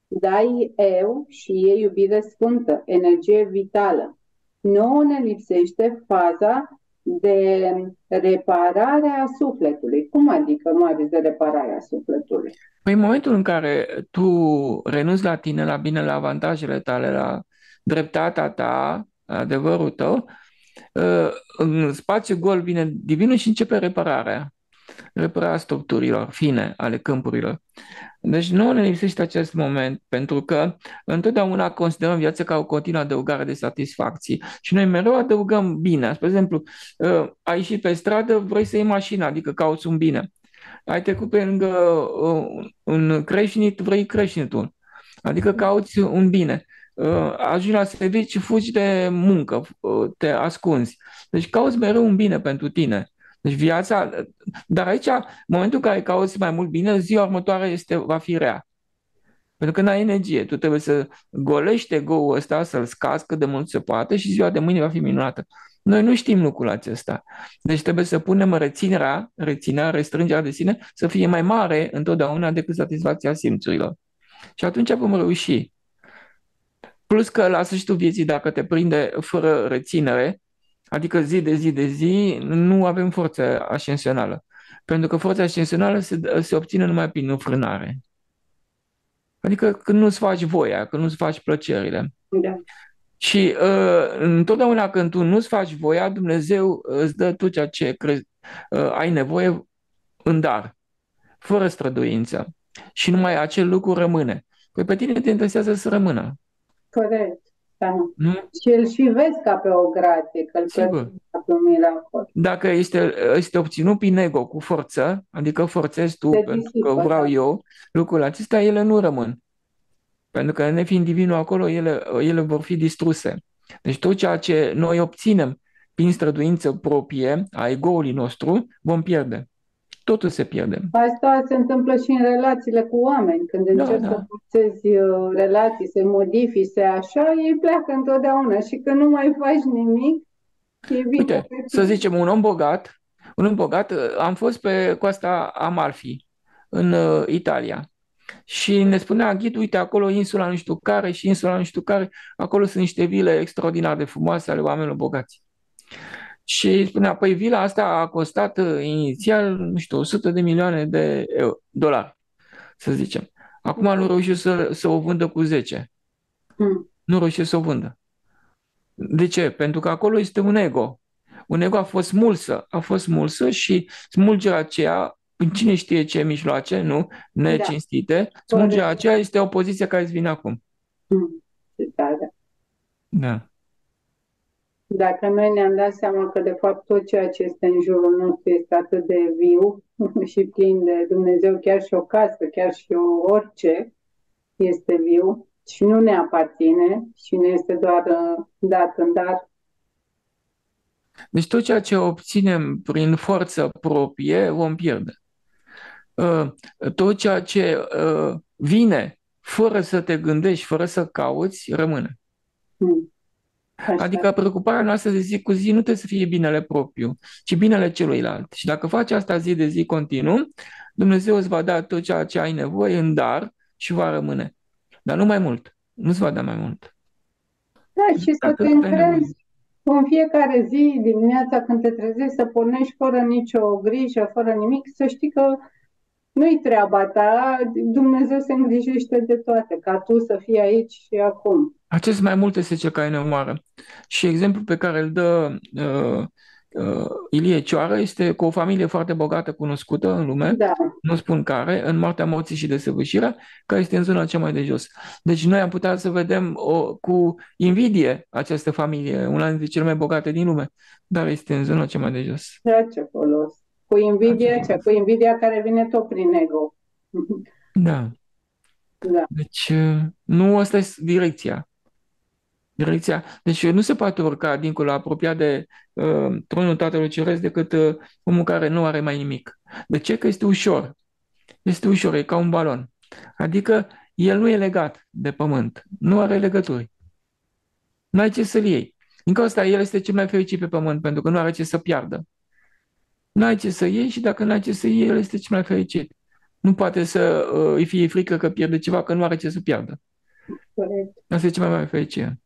S1: Dai eu și e iubire sfântă, energie vitală. Nouă ne lipsește faza de repararea sufletului. Cum adică nu aveți de repararea sufletului?
S2: Păi în momentul în care tu renunți la tine, la bine, la avantajele tale, la dreptatea ta, adevărul tău, ă, în spațiu gol vine divinul și începe repararea. Repararea structurilor fine ale câmpurilor. Deci nu ne lipsește acest moment, pentru că întotdeauna considerăm viața ca o continuă adăugare de satisfacții și noi mereu adăugăm bine. Spre exemplu, ă, ai ieșit pe stradă, vrei să iei mașina, adică cauți un bine. Ai trecut pe lângă ă, un creștinit, vrei creștinitul, adică cauți un bine. Ă, ajungi la serviciu, fugi de muncă, te ascunzi. Deci cauți mereu un bine pentru tine. Deci viața, dar aici, în momentul în care cauți mai mult bine, ziua următoare este, va fi rea. Pentru că n-ai energie, tu trebuie să golești ego-ul ăsta, să-l scazi cât de mult se poate și ziua de mâine va fi minunată. Noi nu știm lucrul acesta. Deci trebuie să punem reținerea, reținerea, restrângerea de sine să fie mai mare întotdeauna decât satisfacția simțurilor. Și atunci vom reuși. Plus că la sfârșitul vieții, dacă te prinde fără reținere, Adică zi de zi de zi nu avem forță ascensională. Pentru că forța ascensională se, se obține numai prin înfrânare. Adică când nu-ți faci voia, când nu-ți faci plăcerile.
S1: Da.
S2: Și uh, întotdeauna când tu nu-ți faci voia, Dumnezeu îți dă tot ceea ce crezi, uh, ai nevoie în dar, fără străduință. Și numai acel lucru rămâne. Păi pe tine te interesează să rămână.
S1: Corect. Da. Nu? Și îl și vezi ca pe o grație, că îl Sigur. ca pe un miracol.
S2: Dacă este, este obținut prin ego cu forță, adică forțezi tu Se pentru disipă, că vreau da. eu, lucrul acesta, ele nu rămân. Pentru că nefiind divinul acolo, ele, ele vor fi distruse. Deci tot ceea ce noi obținem prin străduință proprie a ego-ului nostru, vom pierde totul se pierde.
S1: Asta se întâmplă și în relațiile cu oameni. Când da, încerci da. să forțezi uh, relații, să modifici, să așa, ei pleacă întotdeauna și când nu mai faci nimic, e bine.
S2: Uite, să zicem, un om bogat, un om bogat, uh, am fost pe coasta Amalfi, în uh, Italia. Și ne spunea ghid, uite, acolo insula nu știu care și insula nu știu care, acolo sunt niște vile extraordinar de frumoase ale oamenilor bogați. Și spunea, păi vila asta a costat uh, inițial, nu știu, 100 de milioane de dolari, să zicem. Acum nu reușește să, să o vândă cu 10. Hmm. Nu reușește să o vândă. De ce? Pentru că acolo este un ego. Un ego a fost mulsă, a fost mulsă și smulgerea aceea, în cine știe ce mijloace, nu, necinstite, da. smulgerea aceea este o poziție care îți vine acum.
S1: Hmm. Da, da.
S2: Da.
S1: Dacă noi ne-am dat seama că, de fapt, tot ceea ce este în jurul nostru este atât de viu <laughs> și plin de Dumnezeu, chiar și o casă, chiar și o orice este viu și nu ne aparține și ne este doar uh, dat în dar.
S2: Deci tot ceea ce obținem prin forță proprie vom pierde. Uh, tot ceea ce uh, vine fără să te gândești, fără să cauți, rămâne. Hmm. Așa. Adică preocuparea noastră de zi cu zi nu trebuie să fie binele propriu, ci binele celuilalt. Și dacă faci asta zi de zi continuu, Dumnezeu îți va da tot ceea ce ai nevoie în dar și va rămâne. Dar nu mai mult. Nu-ți va da mai mult.
S1: Da, și să te încrezi în fiecare zi, dimineața când te trezești, să pornești fără nicio grijă, fără nimic, să știi că nu-i treaba ta, Dumnezeu se îngrijește de toate, ca tu să fii aici și acum.
S2: Acest mai mult este cel care ne omoară. Și exemplul pe care îl dă uh, uh, Ilie Cioară este cu o familie foarte bogată, cunoscută în lume,
S1: da.
S2: nu spun care, în moartea morții și desăvârșirea, care este în zona cea mai de jos. Deci noi am putea să vedem o, cu invidie această familie, una dintre cele mai bogate din lume, dar este în zona cea mai de jos.
S1: Da, ce folos. Cu invidia, ce? Cu invidia care vine tot prin ego.
S2: Da.
S1: Da.
S2: Deci nu asta e direcția. Direcția. Deci nu se poate urca dincolo, apropiat de uh, tronul Tatălui Ceresc decât uh, omul care nu are mai nimic. De ce? Că este ușor. Este ușor, e ca un balon. Adică el nu e legat de pământ, nu are legături. Nu ai ce să-l iei. Din cauza asta, el este cel mai fericit pe pământ, pentru că nu are ce să piardă. Nu ai ce să iei și dacă nu ai ce să iei, el este cel mai fericit. Nu poate să uh, îi fie frică că pierde ceva, că nu are ce să piardă.
S1: Corect.
S2: Asta e cel mai mare fericire.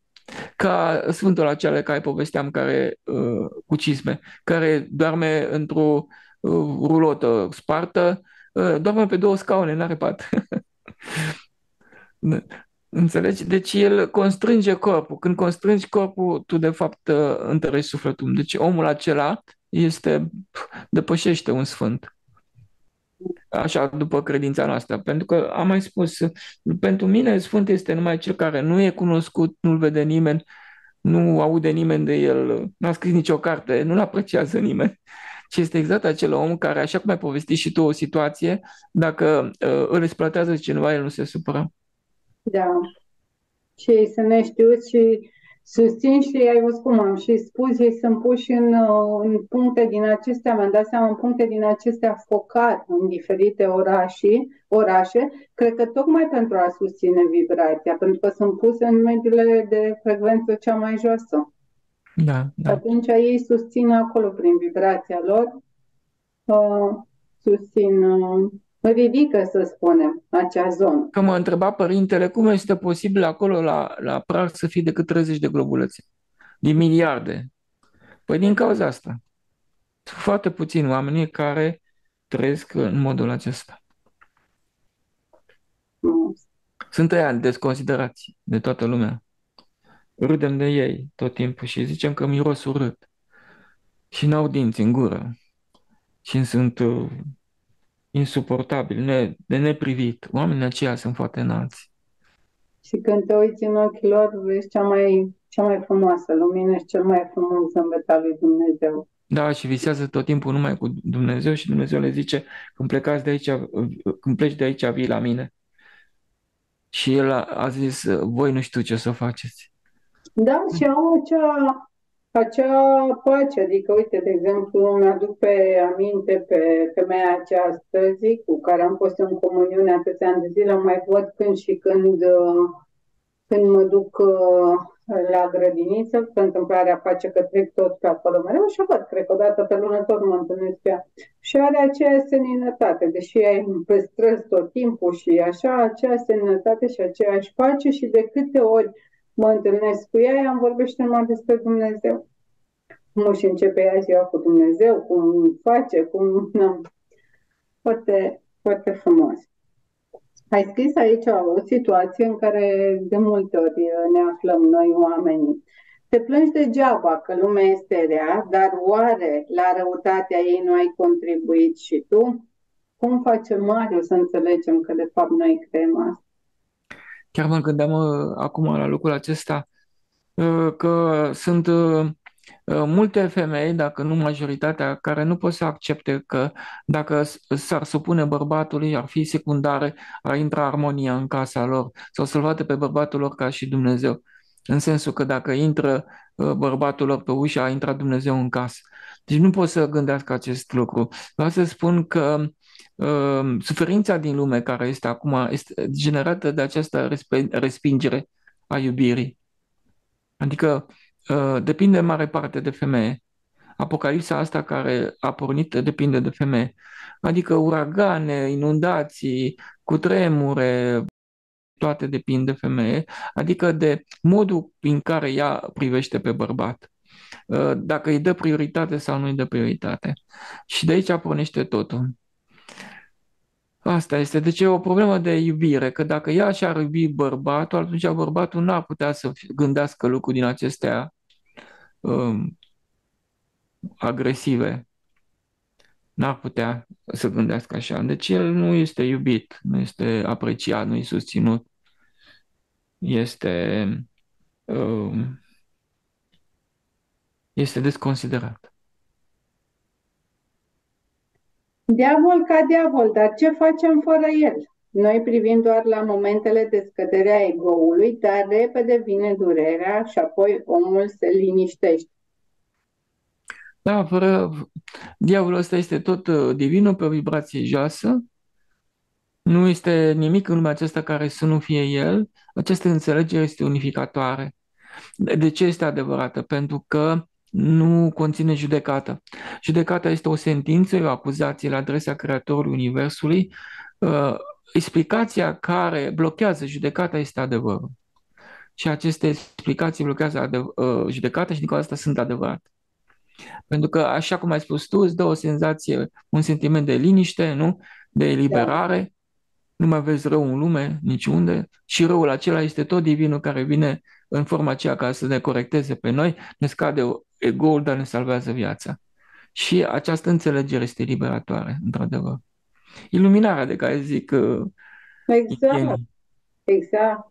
S2: Ca Sfântul acela care povesteam care, uh, cu cisme, care doarme într-o uh, rulotă spartă, uh, doarme pe două scaune, n-are pat. <laughs> Înțelegi? Deci el constrânge corpul. Când constrângi corpul, tu de fapt întărești sufletul. Deci omul acela este, depășește un sfânt. Așa, după credința noastră. Pentru că am mai spus, pentru mine Sfânt este numai cel care nu e cunoscut, nu-l vede nimeni, nu aude nimeni de el, n-a scris nicio carte, nu-l apreciază nimeni. Și este exact acel om care, așa cum ai povestit și tu o situație, dacă uh, îl exploatează cineva, el nu se supără.
S1: Da. Și să ne știuți și susțin și ai văzut cum am și spus, ei sunt puși în, în puncte din acestea, mi-am dat seama, în puncte din acestea focate în diferite orașe, orașe, cred că tocmai pentru a susține vibrația, pentru că sunt puse în mediile de frecvență cea mai josă.
S2: Da, da.
S1: Atunci ei susțin acolo prin vibrația lor, uh, susțin uh, ridică, să spunem, acea zonă.
S2: Că mă întreba părintele cum este posibil acolo la, la prag să fie decât 30 de globulețe, din miliarde. Păi din cauza asta. Sunt foarte puțini oameni care trăiesc în modul acesta. Sunt ăia desconsiderați de toată lumea. Râdem de ei tot timpul și zicem că miros urât. Și n-au dinți în gură. Și sunt uh, insuportabil, ne, de neprivit. Oamenii aceia sunt foarte înalți.
S1: Și când te uiți în ochii lor, vezi cea mai, cea mai frumoasă lumină și cel mai frumos zâmbet al lui Dumnezeu.
S2: Da, și visează tot timpul numai cu Dumnezeu și Dumnezeu le zice, când plecați de aici, când pleci de aici, vii la mine. Și el a, a zis, voi nu știu ce să faceți.
S1: Da, și au acea acea pace, adică, uite, de exemplu, mi-aduc pe aminte pe femeia aceea astăzi, cu care am fost în comuniune atâția ani de zile, mai văd când și când, când mă duc uh, la grădiniță, pe întâmplarea pace că trec tot pe acolo mereu și văd, cred că o dată pe lună tot mă întâlnesc pe ea. Și are aceea seninătate, deși ea e pe străzi tot timpul și așa, aceea seninătate și aceeași pace și de câte ori mă întâlnesc cu ea, ea îmi vorbește numai despre Dumnezeu. Cum își începe ea ziua cu Dumnezeu, cum face, cum... Nu. Foarte, foarte frumos. Ai scris aici o situație în care de multe ori ne aflăm noi oamenii. Te plângi degeaba că lumea este rea, dar oare la răutatea ei nu ai contribuit și tu? Cum face Mariu să înțelegem că de fapt noi creăm asta?
S2: Chiar mă gândeam uh, acum la lucrul acesta uh, că sunt uh, multe femei, dacă nu majoritatea, care nu pot să accepte că dacă s-ar supune bărbatului, ar fi secundare, ar intra armonia în casa lor sau să-l vadă pe bărbatul lor ca și Dumnezeu. În sensul că dacă intră bărbatul lor pe ușă, a intrat Dumnezeu în casă. Deci nu pot să gândească acest lucru. Vreau să spun că Ehm, suferința din lume care este acum este generată de această respingere a iubirii. Adică ă, depinde în mare parte de femeie. Apocalipsa asta care a pornit depinde de femeie. Adică uragane, inundații, cutremure, toate depind de femeie, adică de modul în care ea privește pe bărbat. Ă, dacă îi dă prioritate sau nu îi dă prioritate. Și de aici pornește totul. Asta este. Deci e o problemă de iubire, că dacă ea și-ar iubi bărbatul, atunci bărbatul n-ar putea să gândească lucruri din acestea um, agresive. N-ar putea să gândească așa. Deci el nu este iubit, nu este apreciat, nu este susținut. Este, um, este desconsiderat.
S1: Diavol ca diavol, dar ce facem fără el? Noi privim doar la momentele de scădere a egoului, dar repede vine durerea și apoi omul se liniștește.
S2: Da, fără diavolul ăsta este tot uh, divinul pe o vibrație joasă. Nu este nimic în lumea aceasta care să nu fie el. Această înțelegere este unificatoare. De ce este adevărată? Pentru că nu conține judecată. Judecata este o sentință, o acuzație la adresa Creatorului Universului. Uh, explicația care blochează judecata este adevărul. și aceste explicații blochează adev- uh, judecata și din cauza asta sunt adevărate. Pentru că, așa cum ai spus tu, îți dă o senzație, un sentiment de liniște, nu? De eliberare. Da. Nu mai vezi rău în lume, niciunde. Și răul acela este tot divinul care vine în forma aceea ca să ne corecteze pe noi, ne scade ego-ul, dar ne salvează viața. Și această înțelegere este liberatoare, într-adevăr. Iluminarea de care zic uh,
S1: Exact. Exact.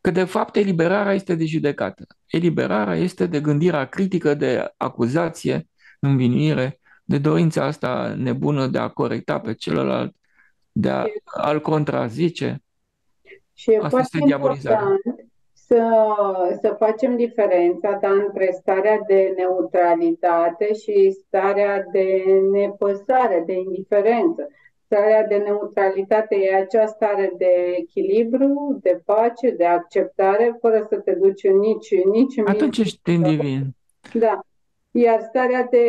S2: Că de fapt eliberarea este de judecată. Eliberarea este de gândirea critică, de acuzație, învinuire, de dorința asta nebună de a corecta pe celălalt, de a, a-l contrazice.
S1: Și e asta foarte este important să, să facem diferența da, între starea de neutralitate și starea de nepăsare, de indiferență. Starea de neutralitate e acea stare de echilibru, de pace, de acceptare, fără să te duci în nici, nici în
S2: Atunci ești în divin.
S1: Da. Iar starea de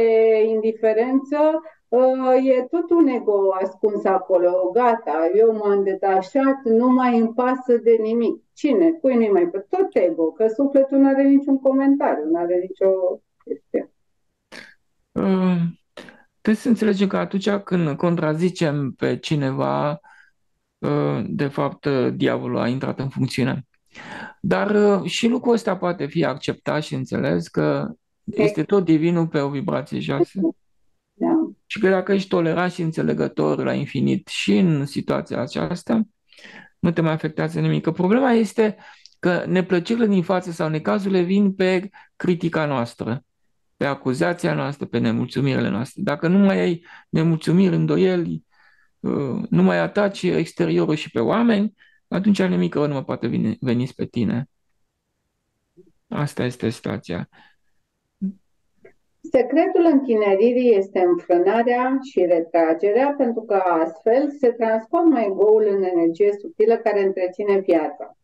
S1: indiferență uh, e tot un ego ascuns acolo. Gata, eu m-am detașat, nu mai îmi pasă de nimic. Cine? Cui nu mai pe Tot ego, că sufletul nu are niciun comentariu, nu are nicio chestie.
S2: Uh, trebuie să înțelegem că atunci când contrazicem pe cineva, uh, de fapt, uh, diavolul a intrat în funcțiune. Dar uh, și lucrul ăsta poate fi acceptat și înțeles că este tot divinul pe o vibrație joasă. Da. Și că dacă ești tolerant și înțelegător la infinit și în situația aceasta, nu te mai afectează nimic. Că problema este că neplăcerile din față sau necazurile vin pe critica noastră, pe acuzația noastră, pe nemulțumirile noastre. Dacă nu mai ai nemulțumiri, îndoieli, uh, nu mai ataci exteriorul și pe oameni, atunci nimic nu mai poate veni, veni spre tine. Asta este situația.
S1: Secretul întineririi este înfrânarea și retragerea, pentru că astfel se transformă ego-ul în energie subtilă care întreține viața.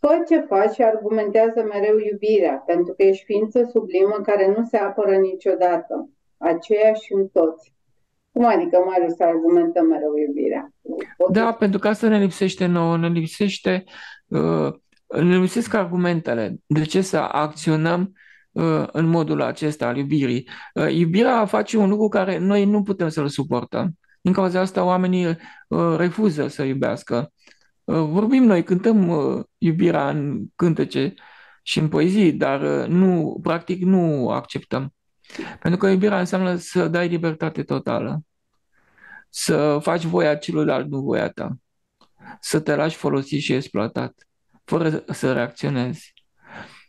S1: Fă ce faci și argumentează mereu iubirea, pentru că ești ființă sublimă care nu se apără niciodată, aceeași în toți. Cum adică, Marius, să argumentăm mereu iubirea?
S2: Pot da, pentru că asta ne lipsește nouă, ne lipsește, uh, ne lipsesc argumentele. De ce să acționăm Uh, în modul acesta al iubirii. Uh, iubirea face un lucru care noi nu putem să-l suportăm. Din cauza asta oamenii uh, refuză să iubească. Vorbim noi, cântăm iubirea în cântece și în poezii, dar nu, practic nu acceptăm. Pentru că iubirea înseamnă să dai libertate totală, să faci voia celuilalt, nu voia ta, să te lași folosit și exploatat, fără să reacționezi.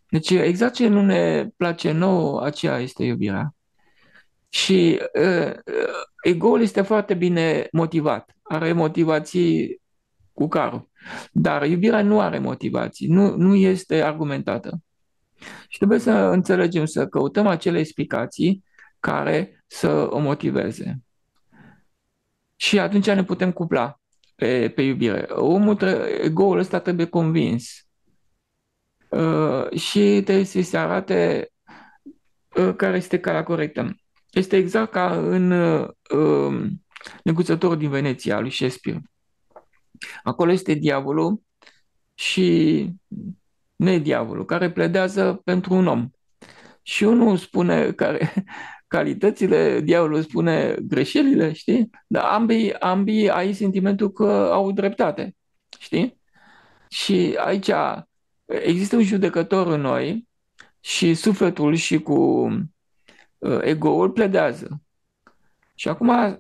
S2: Deci exact ce nu ne place nouă, aceea este iubirea. Și uh, ego-ul este foarte bine motivat, are motivații cu carul, dar iubirea nu are motivații, nu, nu este argumentată. Și trebuie să înțelegem, să căutăm acele explicații care să o motiveze. Și atunci ne putem cupla pe, pe iubire. Omul, ego-ul ăsta trebuie convins Uh, și trebuie să se arate uh, care este calea corectă. Este exact ca în uh, um, Neguțătorul din Veneția, lui Shakespeare. Acolo este diavolul și nu e diavolul, care pledează pentru un om. Și unul spune care <laughs> calitățile, diavolul spune greșelile, știi? Dar ambii, ambii ai sentimentul că au dreptate, știi? Și aici există un judecător în noi și sufletul și cu uh, ego-ul pledează. Și acum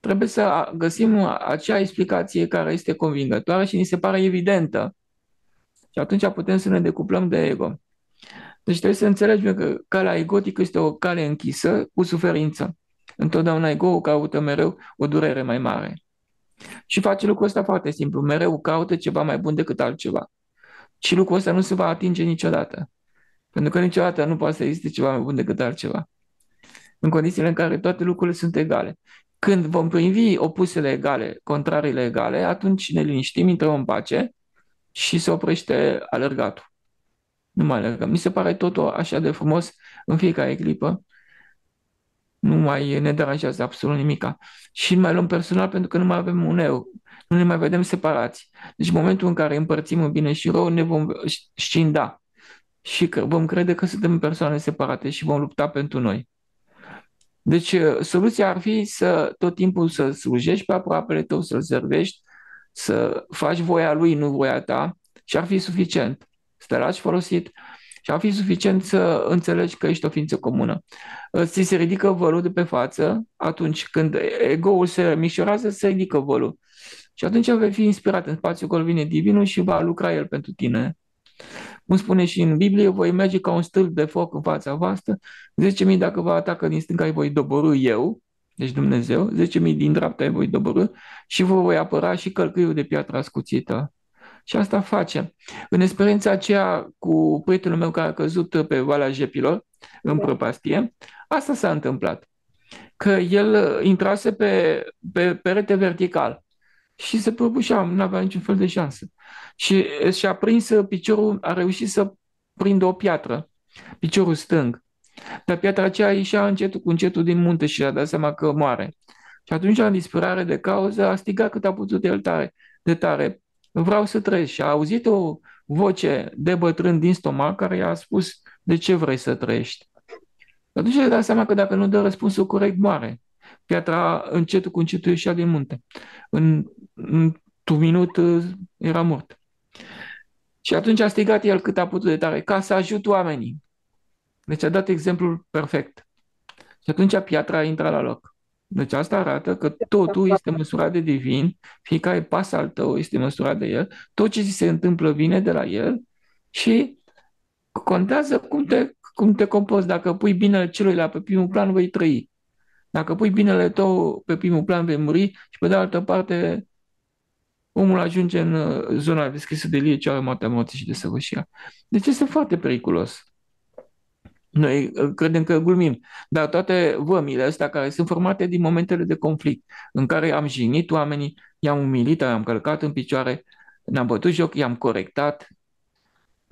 S2: trebuie să găsim acea explicație care este convingătoare și ni se pare evidentă. Și atunci putem să ne decuplăm de ego. Deci trebuie să înțelegem că calea egotică este o cale închisă cu suferință. Întotdeauna ego caută mereu o durere mai mare. Și face lucrul ăsta foarte simplu. Mereu caută ceva mai bun decât altceva. Și lucrul ăsta nu se va atinge niciodată. Pentru că niciodată nu poate să existe ceva mai bun decât altceva. În condițiile în care toate lucrurile sunt egale. Când vom privi opusele egale, contrariile egale, atunci ne liniștim, intrăm în pace și se oprește alergatul. Nu mai alergăm. Mi se pare totul așa de frumos în fiecare clipă. Nu mai ne deranjează absolut nimica. Și mai luăm personal pentru că nu mai avem un eu. Nu nu ne mai vedem separați. Deci în momentul în care împărțim în bine și rău, ne vom scinda și că vom crede că suntem persoane separate și vom lupta pentru noi. Deci soluția ar fi să tot timpul să slujești pe aproapele tău, să-l servești, să faci voia lui, nu voia ta și ar fi suficient. Să te lași folosit și ar fi suficient să înțelegi că ești o ființă comună. Ți se ridică vălul de pe față, atunci când ego-ul se mișorează, se ridică vălul. Și atunci vei fi inspirat în spațiul acolo vine divinul și va lucra el pentru tine. Cum spune și în Biblie, voi merge ca un stâlp de foc în fața voastră, 10.000 dacă vă atacă din stânga, îi voi doborâ eu, deci Dumnezeu, 10.000 din dreapta îi voi doborâ și vă voi apăra și călcâiul de piatră ascuțită. Și asta face. În experiența aceea cu prietenul meu care a căzut pe Valea Jepilor, în da. prăpastie, asta s-a întâmplat. Că el intrase pe, pe perete vertical și se prăbușea, nu avea niciun fel de șansă. Și și-a prins piciorul, a reușit să prindă o piatră, piciorul stâng. Dar piatra aceea ieșea încetul cu încetul din munte și a dat seama că moare. Și atunci, în disperare de cauză, a strigat cât a putut el tare, de tare. Vreau să trăiesc. Și a auzit o voce de bătrân din stomac care i-a spus de ce vrei să trăiești. Atunci a dat seama că dacă nu dă răspunsul corect, moare. Piatra încetul cu încetul ieșea din munte. În, în un minut uh, era mort. Și atunci a strigat el cât a putut de tare, ca să ajut oamenii. Deci a dat exemplul perfect. Și atunci piatra intră la loc. Deci asta arată că totul este măsurat de divin, fiecare pas al tău este măsurat de el, tot ce ți se întâmplă vine de la el și contează cum te, cum te compozi. Dacă pui binele celuilalt pe primul plan, vei trăi. Dacă pui binele tău pe primul plan, vei muri și pe de altă parte omul ajunge în uh, zona deschisă de lie, cea moartea morții și de săvârșirea. Deci este foarte periculos. Noi uh, credem că glumim, dar toate vămile astea care sunt formate din momentele de conflict, în care am jignit oamenii, i-am umilit, i-am călcat în picioare, ne-am bătut joc, i-am corectat,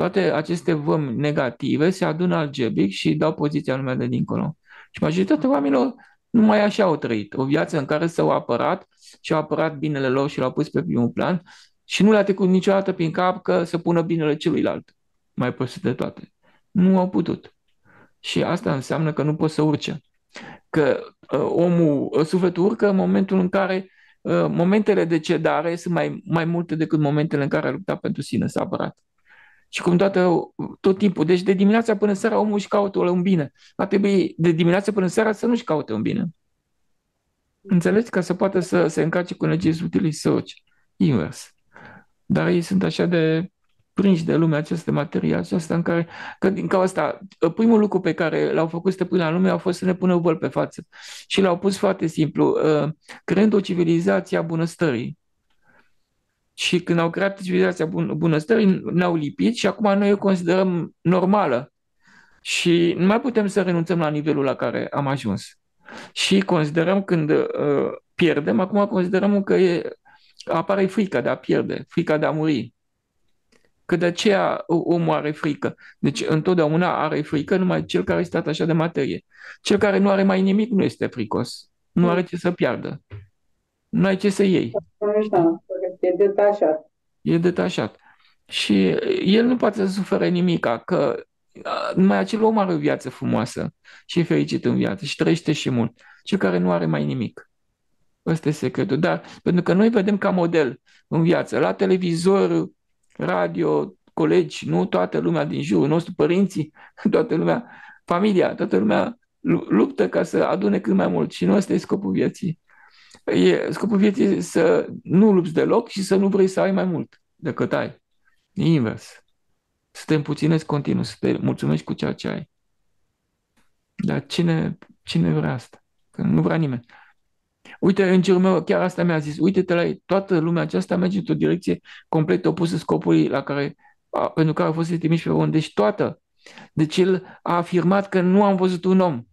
S2: toate aceste vămi negative se adună algebric și dau poziția lumea de dincolo. Și majoritatea oamenilor numai așa au trăit. O viață în care s-au apărat și au apărat binele lor și l-au pus pe primul plan și nu le-a trecut niciodată prin cap că să pună binele celuilalt mai presus de toate. Nu au putut. Și asta înseamnă că nu poți să urce. Că uh, omul, uh, sufletul urcă în momentul în care uh, momentele de cedare sunt mai, mai multe decât momentele în care a luptat pentru sine, s-a apărat. Și cum toată, tot timpul. Deci de dimineața până seara omul își caută un bine. Va trebui de dimineața până seara să nu-și caute un bine. Înțelegi? Ca să poată să se încarce cu energii subtile și să urce. Invers. Dar ei sunt așa de prinși de lumea această materie aceasta în care, că din cauza asta, primul lucru pe care l-au făcut stăpâna în lume a fost să ne pună văl pe față. Și l-au pus foarte simplu, uh, creând o civilizație a bunăstării. Și când au creat civilizația bun, bunăstării, ne-au lipit și acum noi o considerăm normală. Și nu mai putem să renunțăm la nivelul la care am ajuns. Și considerăm când uh, pierdem, acum considerăm că e, apare frica de a pierde, frica de a muri. Că de aceea omul are frică. Deci întotdeauna are frică numai cel care este așa de materie. Cel care nu are mai nimic nu este fricos. Nu are ce să piardă. Nu ai ce să iei.
S1: Da, e detașat.
S2: E detașat. Și el nu poate să sufere nimic, că numai acel om are o viață frumoasă și e fericit în viață și trăiește și mult. Cel care nu are mai nimic. Ăsta e secretul. Dar pentru că noi vedem ca model în viață, la televizor, radio, colegi, nu toată lumea din jurul nostru, părinții, <laughs> toată lumea, familia, toată lumea luptă ca să adune cât mai mult și nu ăsta e scopul vieții. E, scopul vieții e să nu lupți deloc și să nu vrei să ai mai mult decât ai. E invers. Să te împuținezi continuu, să te mulțumești cu ceea ce ai. Dar cine, cine vrea asta? Că nu vrea nimeni. Uite, încerul meu chiar asta mi-a zis, uite-te la ei, toată lumea aceasta merge într-o direcție complet opusă scopului la care, a, pentru care a fost trimis pe om. Deci toată. Deci el a afirmat că nu am văzut un om.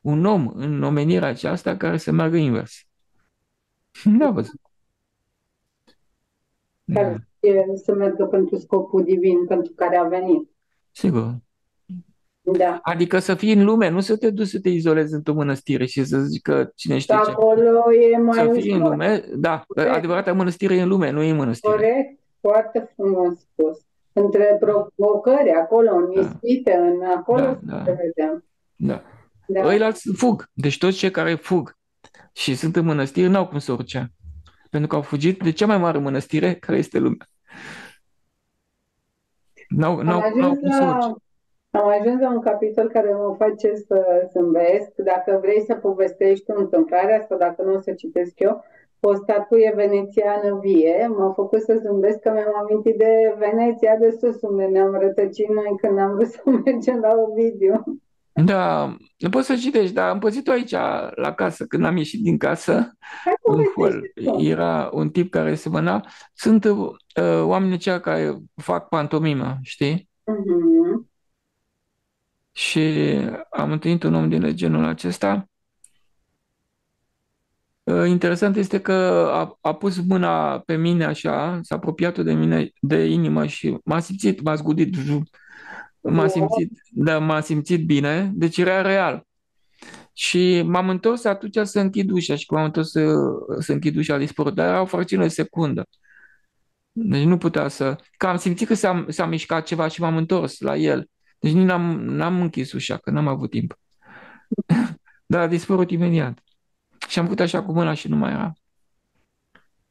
S2: Un om în omenirea aceasta care să meargă invers. Nu a văzut.
S1: Care să meargă pentru scopul divin pentru care a venit.
S2: Sigur.
S1: Da.
S2: Adică să fii în lume, nu să te duci să te izolezi într-o mănăstire și să zici că cine știe ce.
S1: Acolo e mai
S2: Să fii în
S1: ușor.
S2: lume, da,
S1: Corect.
S2: adevărata mănăstire e în lume, nu e în mănăstire.
S1: Corect, foarte frumos spus. Între provocări, acolo, în ispite, în acolo,
S2: Da,
S1: să
S2: da.
S1: vedem.
S2: Da.
S1: Da.
S2: Ăilalți fug. Deci toți cei care fug și sunt în mănăstire n-au cum să urce. Pentru că au fugit de cea mai mare mănăstire care este lumea. N-au,
S1: Am
S2: n-au, n-au
S1: ajuns
S2: cum să urce.
S1: la, am ajuns la un capitol care mă face să zâmbesc. Dacă vrei să povestești o întâmplare sau dacă nu o să citesc eu, o statuie venețiană vie m-a făcut să zâmbesc că mi-am amintit de Veneția de sus, unde ne-am rătăcit noi când am vrut să <laughs> mergem la Ovidiu.
S2: Da, nu poți să citești, dar am păzit-o aici la casă, când am ieșit din casă,
S1: Hai
S2: în hol.
S1: povestește tu.
S2: Era un tip care semăna. Sunt uh, oamenii aceia care fac pantomimă, știi?
S1: Mhm.
S2: Și am întâlnit un om din genul acesta. Uh, Interesant este că a, a pus mâna pe mine așa, s-a apropiat de mine de inimă și m-a simțit, m-a zgudit, m-a
S1: Wow.
S2: simțit, da, m-a simțit bine, deci era real. Și m-am întors atunci să închid ușa și când m-am întors să, să închid ușa a dispărut, dar era o fracțiune de secundă. Deci nu putea să... Că am simțit că s-a, s-a mișcat ceva și m-am întors la el. Deci nici n-am, n-am închis ușa, că n-am avut timp. <laughs> Dar a dispărut imediat. Și am făcut așa cu mâna și nu mai era.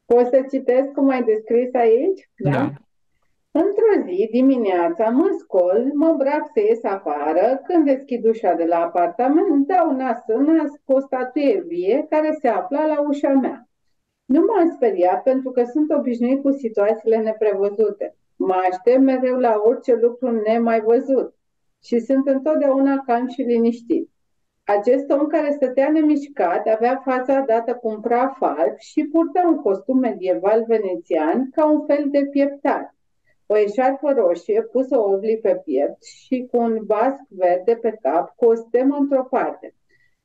S1: Poți să citesc cum ai descris aici?
S2: Da.
S1: Într-o zi, dimineața, mă scol, mă îmbrac să ies afară, când deschid ușa de la apartament, dau nas în nas cu o statuie vie care se afla la ușa mea. Nu m-am speriat pentru că sunt obișnuit cu situațiile neprevăzute. Mă aștept mereu la orice lucru nemai văzut și sunt întotdeauna calm și liniștit. Acest om care stătea nemișcat avea fața dată cu un praf alb și purta un costum medieval venețian ca un fel de pieptar. O eșarfă roșie pusă obli pe piept și cu un basc verde pe cap cu o stemă într-o parte.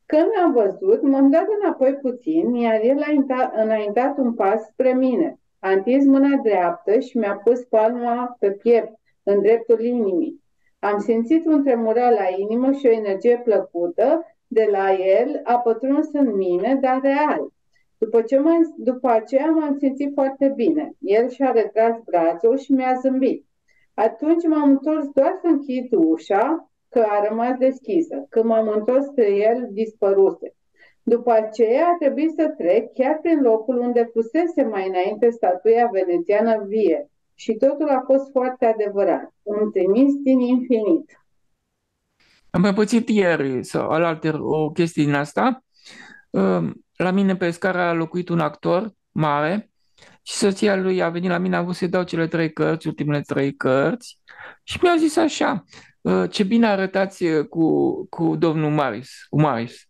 S1: Când m-am văzut, m-am dat înapoi puțin, iar el a inta- înaintat un pas spre mine. A întins mâna dreaptă și mi-a pus palma pe piept, în dreptul inimii. Am simțit un tremurat la inimă și o energie plăcută de la el a pătruns în mine, dar real. După, ce m-am, după aceea m-am simțit foarte bine. El și-a retras brațul și mi-a zâmbit. Atunci m-am întors doar să închid ușa, că a rămas deschisă. Când m-am întors spre el, dispăruse. După aceea a trebuit să trec chiar prin locul unde fusese mai înainte statuia venețiană vie. Și totul a fost foarte adevărat. Un trimis din infinit.
S2: Am mai pățit ieri sau alaltă o chestie din asta. Uh, La mine pe scară a locuit un actor mare și soția lui a venit la mine, a vrut să-i dau cele trei cărți, ultimele trei cărți și mi-a zis așa, "Uh, ce bine arătați uh, cu, cu domnul Maris, cu Maris.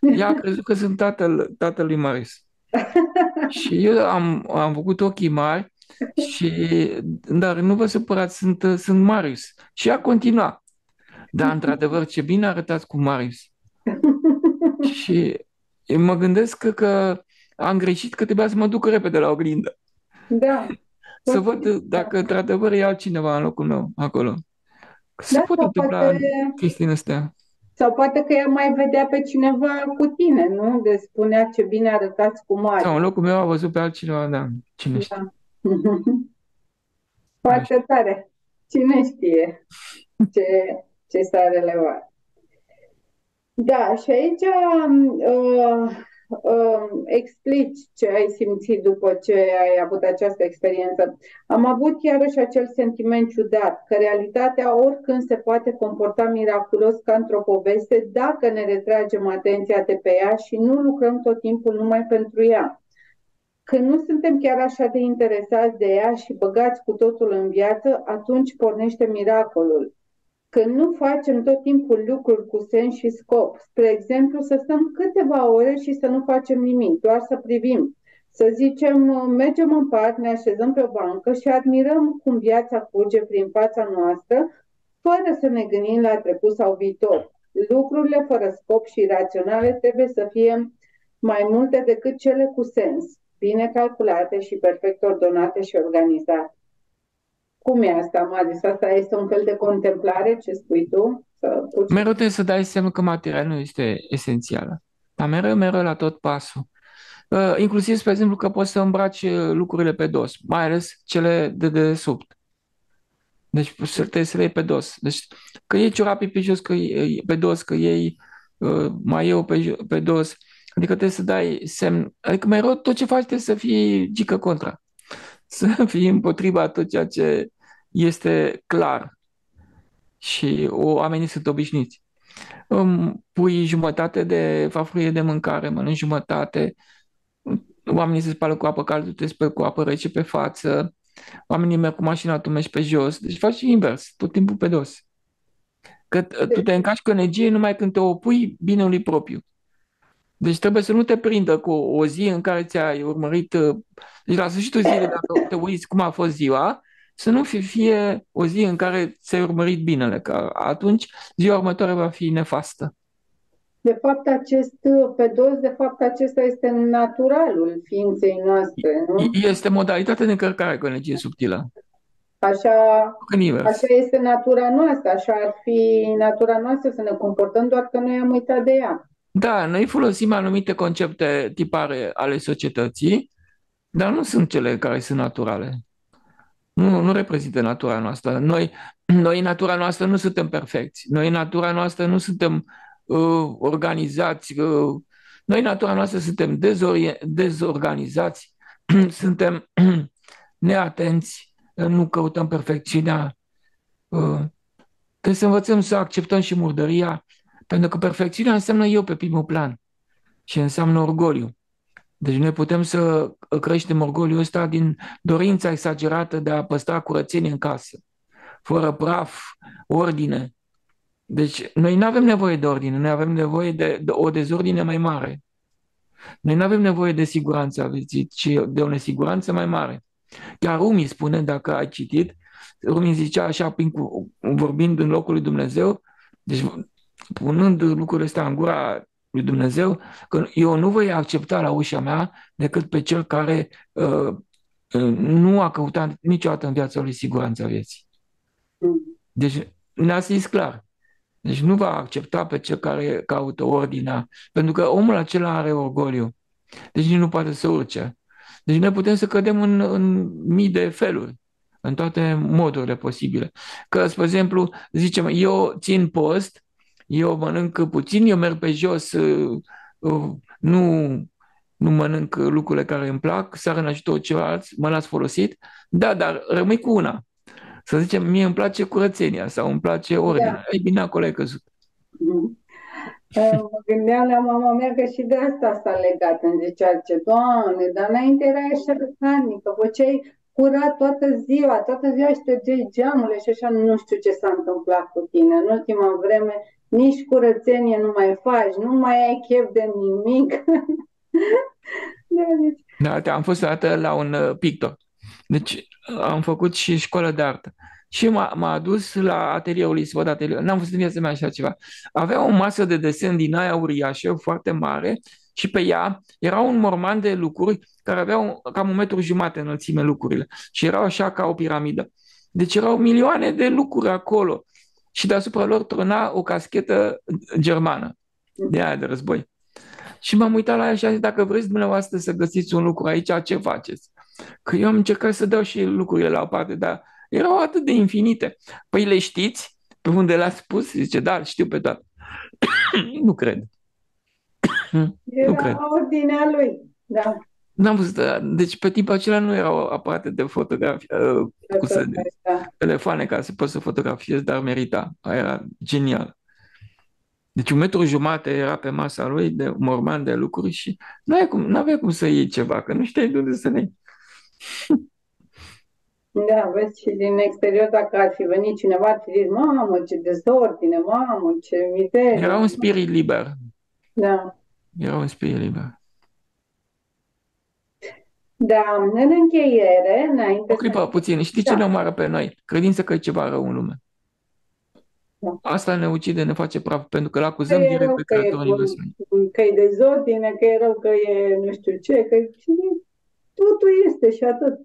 S2: Ea a crezut că sunt tatăl, tatălui Maris. <laughs> Și eu am, am făcut ochii mari și, dar nu vă supărați, sunt, sunt Marius. Și a continuat. Dar, într-adevăr, ce bine arătați cu Marius. <laughs> Și mă gândesc că, că am greșit, că trebuia să mă duc repede la oglindă.
S1: Da.
S2: Să văd dacă, într-adevăr, e altcineva în locul meu acolo. Că se
S1: Da,
S2: pot
S1: sau
S2: întâmpla
S1: poate,
S2: chestiile astea.
S1: sau poate că ea mai vedea pe cineva cu tine, nu? De spunea ce bine arătați cu mari.
S2: Sau în locul meu a văzut pe altcineva, da, cine știe.
S1: Da. <laughs> Foarte tare. Cine știe ce, ce s-a relevat. Da, și aici uh, uh, explici ce ai simțit după ce ai avut această experiență. Am avut iarăși acel sentiment ciudat, că realitatea oricând se poate comporta miraculos ca într-o poveste dacă ne retragem atenția de pe ea și nu lucrăm tot timpul numai pentru ea. Când nu suntem chiar așa de interesați de ea și băgați cu totul în viață, atunci pornește miracolul. Când nu facem tot timpul lucruri cu sens și scop, spre exemplu, să stăm câteva ore și să nu facem nimic, doar să privim, să zicem, mergem în parc, ne așezăm pe o bancă și admirăm cum viața curge prin fața noastră, fără să ne gândim la trecut sau viitor. Lucrurile fără scop și raționale trebuie să fie mai multe decât cele cu sens, bine calculate și perfect ordonate și organizate. Cum e asta, Marius? Asta este un fel de contemplare, ce spui tu? să puci.
S2: Mereu trebuie să dai semn că materia nu este esențială. Dar mereu, mereu la tot pasul. Uh, inclusiv, spre exemplu, că poți să îmbraci uh, lucrurile pe dos, mai ales cele de desubt. Deci să trebuie să le iei pe dos. Deci că iei ciorapii pe jos, că iei pe dos, că iei uh, mai eu pe, pe dos. Adică trebuie să dai semn. Adică mereu tot ce faci trebuie să fie gică contra. Să fii împotriva tot ceea ce este clar. Și oamenii sunt obișnuiți. Pui jumătate de farfurie de mâncare, mănânci jumătate, oamenii se spală cu apă caldă, tu te speli cu apă rece pe față, oamenii merg cu mașina, tu mergi pe jos, deci faci invers, tot timpul pe dos. Că tu te încași cu energie numai când te opui binului propriu. Deci trebuie să nu te prindă cu o zi în care ți-ai urmărit, uh, deci la sfârșitul zilei, dacă te uiți cum a fost ziua, să nu fie, fie o zi în care ți-ai urmărit binele, că atunci ziua următoare va fi nefastă.
S1: De fapt, acest pedos, de fapt, acesta este naturalul ființei noastre, nu?
S2: Este modalitatea de încărcare cu energie subtilă.
S1: Așa, așa este natura noastră, așa ar fi natura noastră să ne comportăm, doar că noi am uitat de ea.
S2: Da, noi folosim anumite concepte tipare ale societății, dar nu sunt cele care sunt naturale. Nu, nu reprezintă natura noastră. Noi, noi, în natura noastră, nu suntem perfecți. Noi, în natura noastră, nu suntem uh, organizați. Uh, noi, în natura noastră, suntem dezorganizați, <clears throat> suntem <clears throat> neatenți, nu căutăm perfecțiunea. Uh, trebuie să învățăm să acceptăm și murdăria, pentru că perfecțiunea înseamnă eu pe primul plan și înseamnă orgoliu. Deci noi putem să creștem orgoliul ăsta din dorința exagerată de a păstra curățenie în casă, fără praf, ordine. Deci noi nu avem nevoie de ordine, noi avem nevoie de, de o dezordine mai mare. Noi nu avem nevoie de siguranță a vieții, ci de o nesiguranță mai mare. Chiar Rumi spune, dacă ai citit, Rumi zicea așa, vorbind în locul lui Dumnezeu, deci punând lucrurile astea în gura lui Dumnezeu, că eu nu voi accepta la ușa mea decât pe cel care uh, uh, nu a căutat niciodată în viața lui siguranța vieții. Deci ne-a zis clar. Deci nu va accepta pe cel care caută ordinea, pentru că omul acela are orgoliu. Deci nu poate să urce. Deci noi putem să cădem în, în mii de feluri, în toate modurile posibile. Că, spre exemplu, zicem, eu țin post, eu mănânc puțin, eu merg pe jos, uh, uh, nu, nu mănânc lucrurile care îmi plac, sar în ajutor celorlalți, mă las folosit, da, dar rămâi cu una. Să zicem, mie îmi place curățenia sau îmi place ordinea. Da. Ei bine, acolo ai căzut.
S1: Mm-hmm. Mă gândeam la mama mea că și de asta s-a legat. Îmi zicea, ce doamne, dar înainte era așa de carnică, făceai curat toată ziua, toată ziua ștergeai geamurile și așa, nu știu ce s-a întâmplat cu tine. În ultima vreme nici curățenie nu mai faci, nu mai ai chef de nimic. <laughs>
S2: da, deci... da, am fost dată la un uh, pictor. Deci uh, am făcut și școală de artă. Și m-a, m-a dus la atelierul lui, să văd atelierul. N-am văzut în viața mea așa ceva. Avea o masă de desen din aia uriașă, foarte mare, și pe ea era un morman de lucruri care aveau cam un metru jumate înălțime lucrurile. Și erau așa ca o piramidă. Deci erau milioane de lucruri acolo și deasupra lor trona o caschetă germană de aia de război. Și m-am uitat la ea și am zis, dacă vreți dumneavoastră să găsiți un lucru aici, ce faceți? Că eu am încercat să dau și lucrurile la o parte, dar erau atât de infinite. Păi le știți? Pe unde le-a spus? Zice, da, știu pe toate. <coughs> nu cred. <coughs>
S1: Era nu cred. ordinea lui, da.
S2: N-am văzut, da. deci pe timpul acela nu erau aparate de fotografie, uh, cu să, da. telefoane ca să poți să fotografiezi, dar merita. Aia era genial. Deci un metru jumate era pe masa lui de morman de lucruri și nu avea cum, avea cum să iei ceva, că nu știai de unde să ne <laughs>
S1: Da, vezi, și din exterior, dacă ar fi venit cineva, ar fi zis, mamă, ce dezordine, mamă, ce mizerie.
S2: Era un spirit liber.
S1: Da.
S2: Era un spirit liber.
S1: Da, în încheiere, înainte...
S2: O clipă, puțin. Știi da. ce ne omoară pe noi? Credința că e ceva rău în lume. Da. Asta ne ucide, ne face praf, pentru că l acuzăm direct rău, pe creatorul
S1: universului. Că e dezordine, că e rău, că e nu știu ce, că totul este și atât.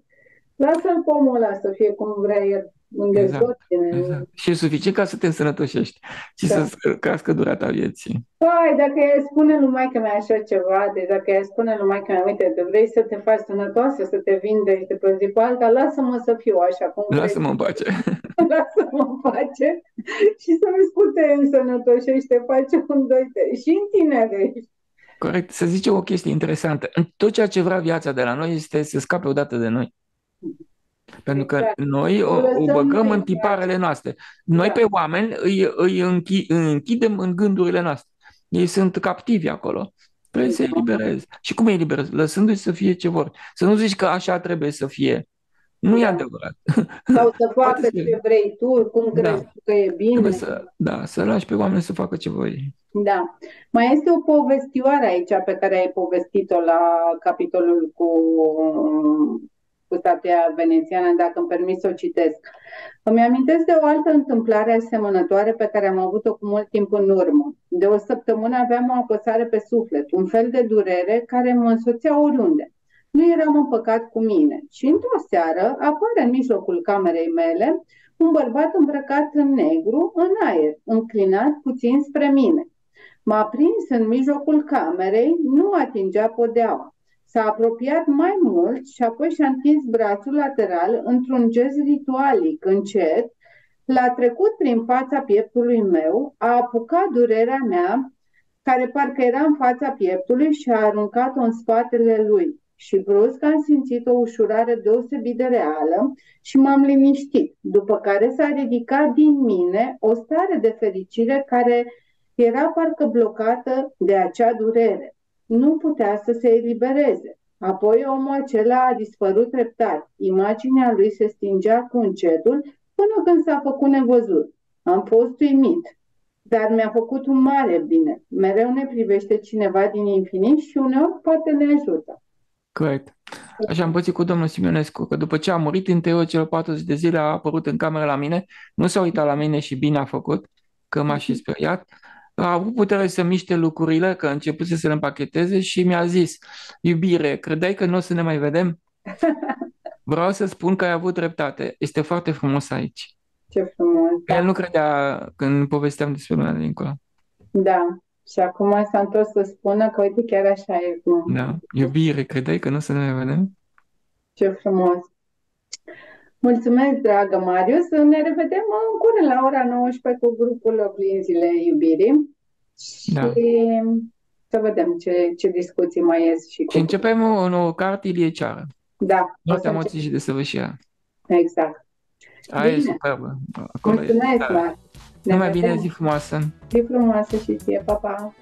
S1: Lasă-l pe omul ăla să fie cum vrea el. În
S2: Exact,
S1: dezvoltare.
S2: exact. Și e suficient ca să te însănătoșești și
S1: Da.
S2: să crească durata vieții.
S1: Păi, dacă ea spune lui maică mea așa ceva, deci dacă ea spune lui maică mea, uite, tu vrei să te faci sănătoasă, să te vindești de pe zi pe alta, lasă-mă să fiu așa cum vrei.
S2: Lasă-mă în pace. <laughs>
S1: lasă-mă în pace și să vezi cum te însănătoșești, te faci un, doi, trei. Și în tinerești.
S2: Corect. Să zice o chestie interesantă. Tot ceea ce vrea viața de la noi este să scape odată de noi. Pentru că
S1: Exact.
S2: noi o,
S1: O
S2: o
S1: lăsăm
S2: băgăm
S1: noi
S2: în tiparele noastre. Noi
S1: Da.
S2: pe oameni îi, îi, închi, îi închidem în gândurile noastre. Ei sunt captivi acolo. Trebuie să-i
S1: Da.
S2: eliberezi. Și cum îi eliberezi? Lăsându-i să fie ce vor. Să nu zici că așa trebuie să fie. Nu e
S1: Da.
S2: adevărat.
S1: Sau să <laughs> facă
S2: Poate să-
S1: ce vrei tu, cum
S2: Da.
S1: crezi tu că e bine.
S2: Trebuie să, da, să lași pe oameni să facă ce vor ei.
S1: Da. Mai este o povestioare aici pe care ai povestit-o la capitolul cu, cu statuia venețiană, dacă îmi permis să o citesc. Îmi amintesc de o altă întâmplare asemănătoare pe care am avut-o cu mult timp în urmă. De o săptămână aveam o apăsare pe suflet, un fel de durere care mă însoțea oriunde. Nu eram împăcat cu mine. Și într-o seară apare în mijlocul camerei mele un bărbat îmbrăcat în negru, în aer, înclinat puțin spre mine. M-a prins în mijlocul camerei, nu atingea podeaua. S-a apropiat mai mult și apoi și-a întins brațul lateral într-un gest ritualic, încet, l-a trecut prin fața pieptului meu, a apucat durerea mea, care parcă era în fața pieptului și a aruncat-o în spatele lui. Și brusc am simțit o ușurare deosebit de reală și m-am liniștit, după care s-a ridicat din mine o stare de fericire care era parcă blocată de acea durere. Nu putea să se elibereze. Apoi omul acela a dispărut treptat. Imaginea lui se stingea cu încetul până când s-a făcut nevăzut. Am fost uimit, dar mi-a făcut un mare bine. Mereu ne privește cineva din infinit și uneori poate ne ajută.
S2: Corect. Așa am pățit cu domnul Simionescu, că după ce a murit, în interiorul celor 40 de zile a apărut în cameră la mine, nu s-a uitat la mine și bine a făcut, că m-a și speriat. A avut putere să miște lucrurile, că a început să se le împacheteze și mi-a zis, iubire, credeai că nu o să ne mai vedem? <laughs> Vreau să spun că ai avut dreptate. Este foarte frumos aici.
S1: Ce frumos!
S2: El nu credea când povesteam despre lumea de dincolo.
S1: Da. Și acum s-a întors să spună că, uite, chiar așa e. Cum.
S2: Da. Iubire, credeai că nu o să ne mai vedem?
S1: Ce frumos! Mulțumesc, dragă Marius! Ne revedem în curând la ora 19 cu grupul Oglinzile Iubirii și
S2: Da.
S1: să vedem ce, ce discuții mai ies și
S2: Și
S1: cu...
S2: începem o nouă carte, Ilie Ceară.
S1: Da, o
S2: Noaptea
S1: să
S2: moții și desăvârșirea.
S1: încep. Exact.
S2: Aia e
S1: Bine.
S2: superbă. Acolo e.
S1: Mulțumesc,
S2: Da.
S1: Mar! Ne
S2: Numai bine,
S1: vedem.
S2: zi frumoasă!
S1: Zi frumoasă și ție, pa, pa!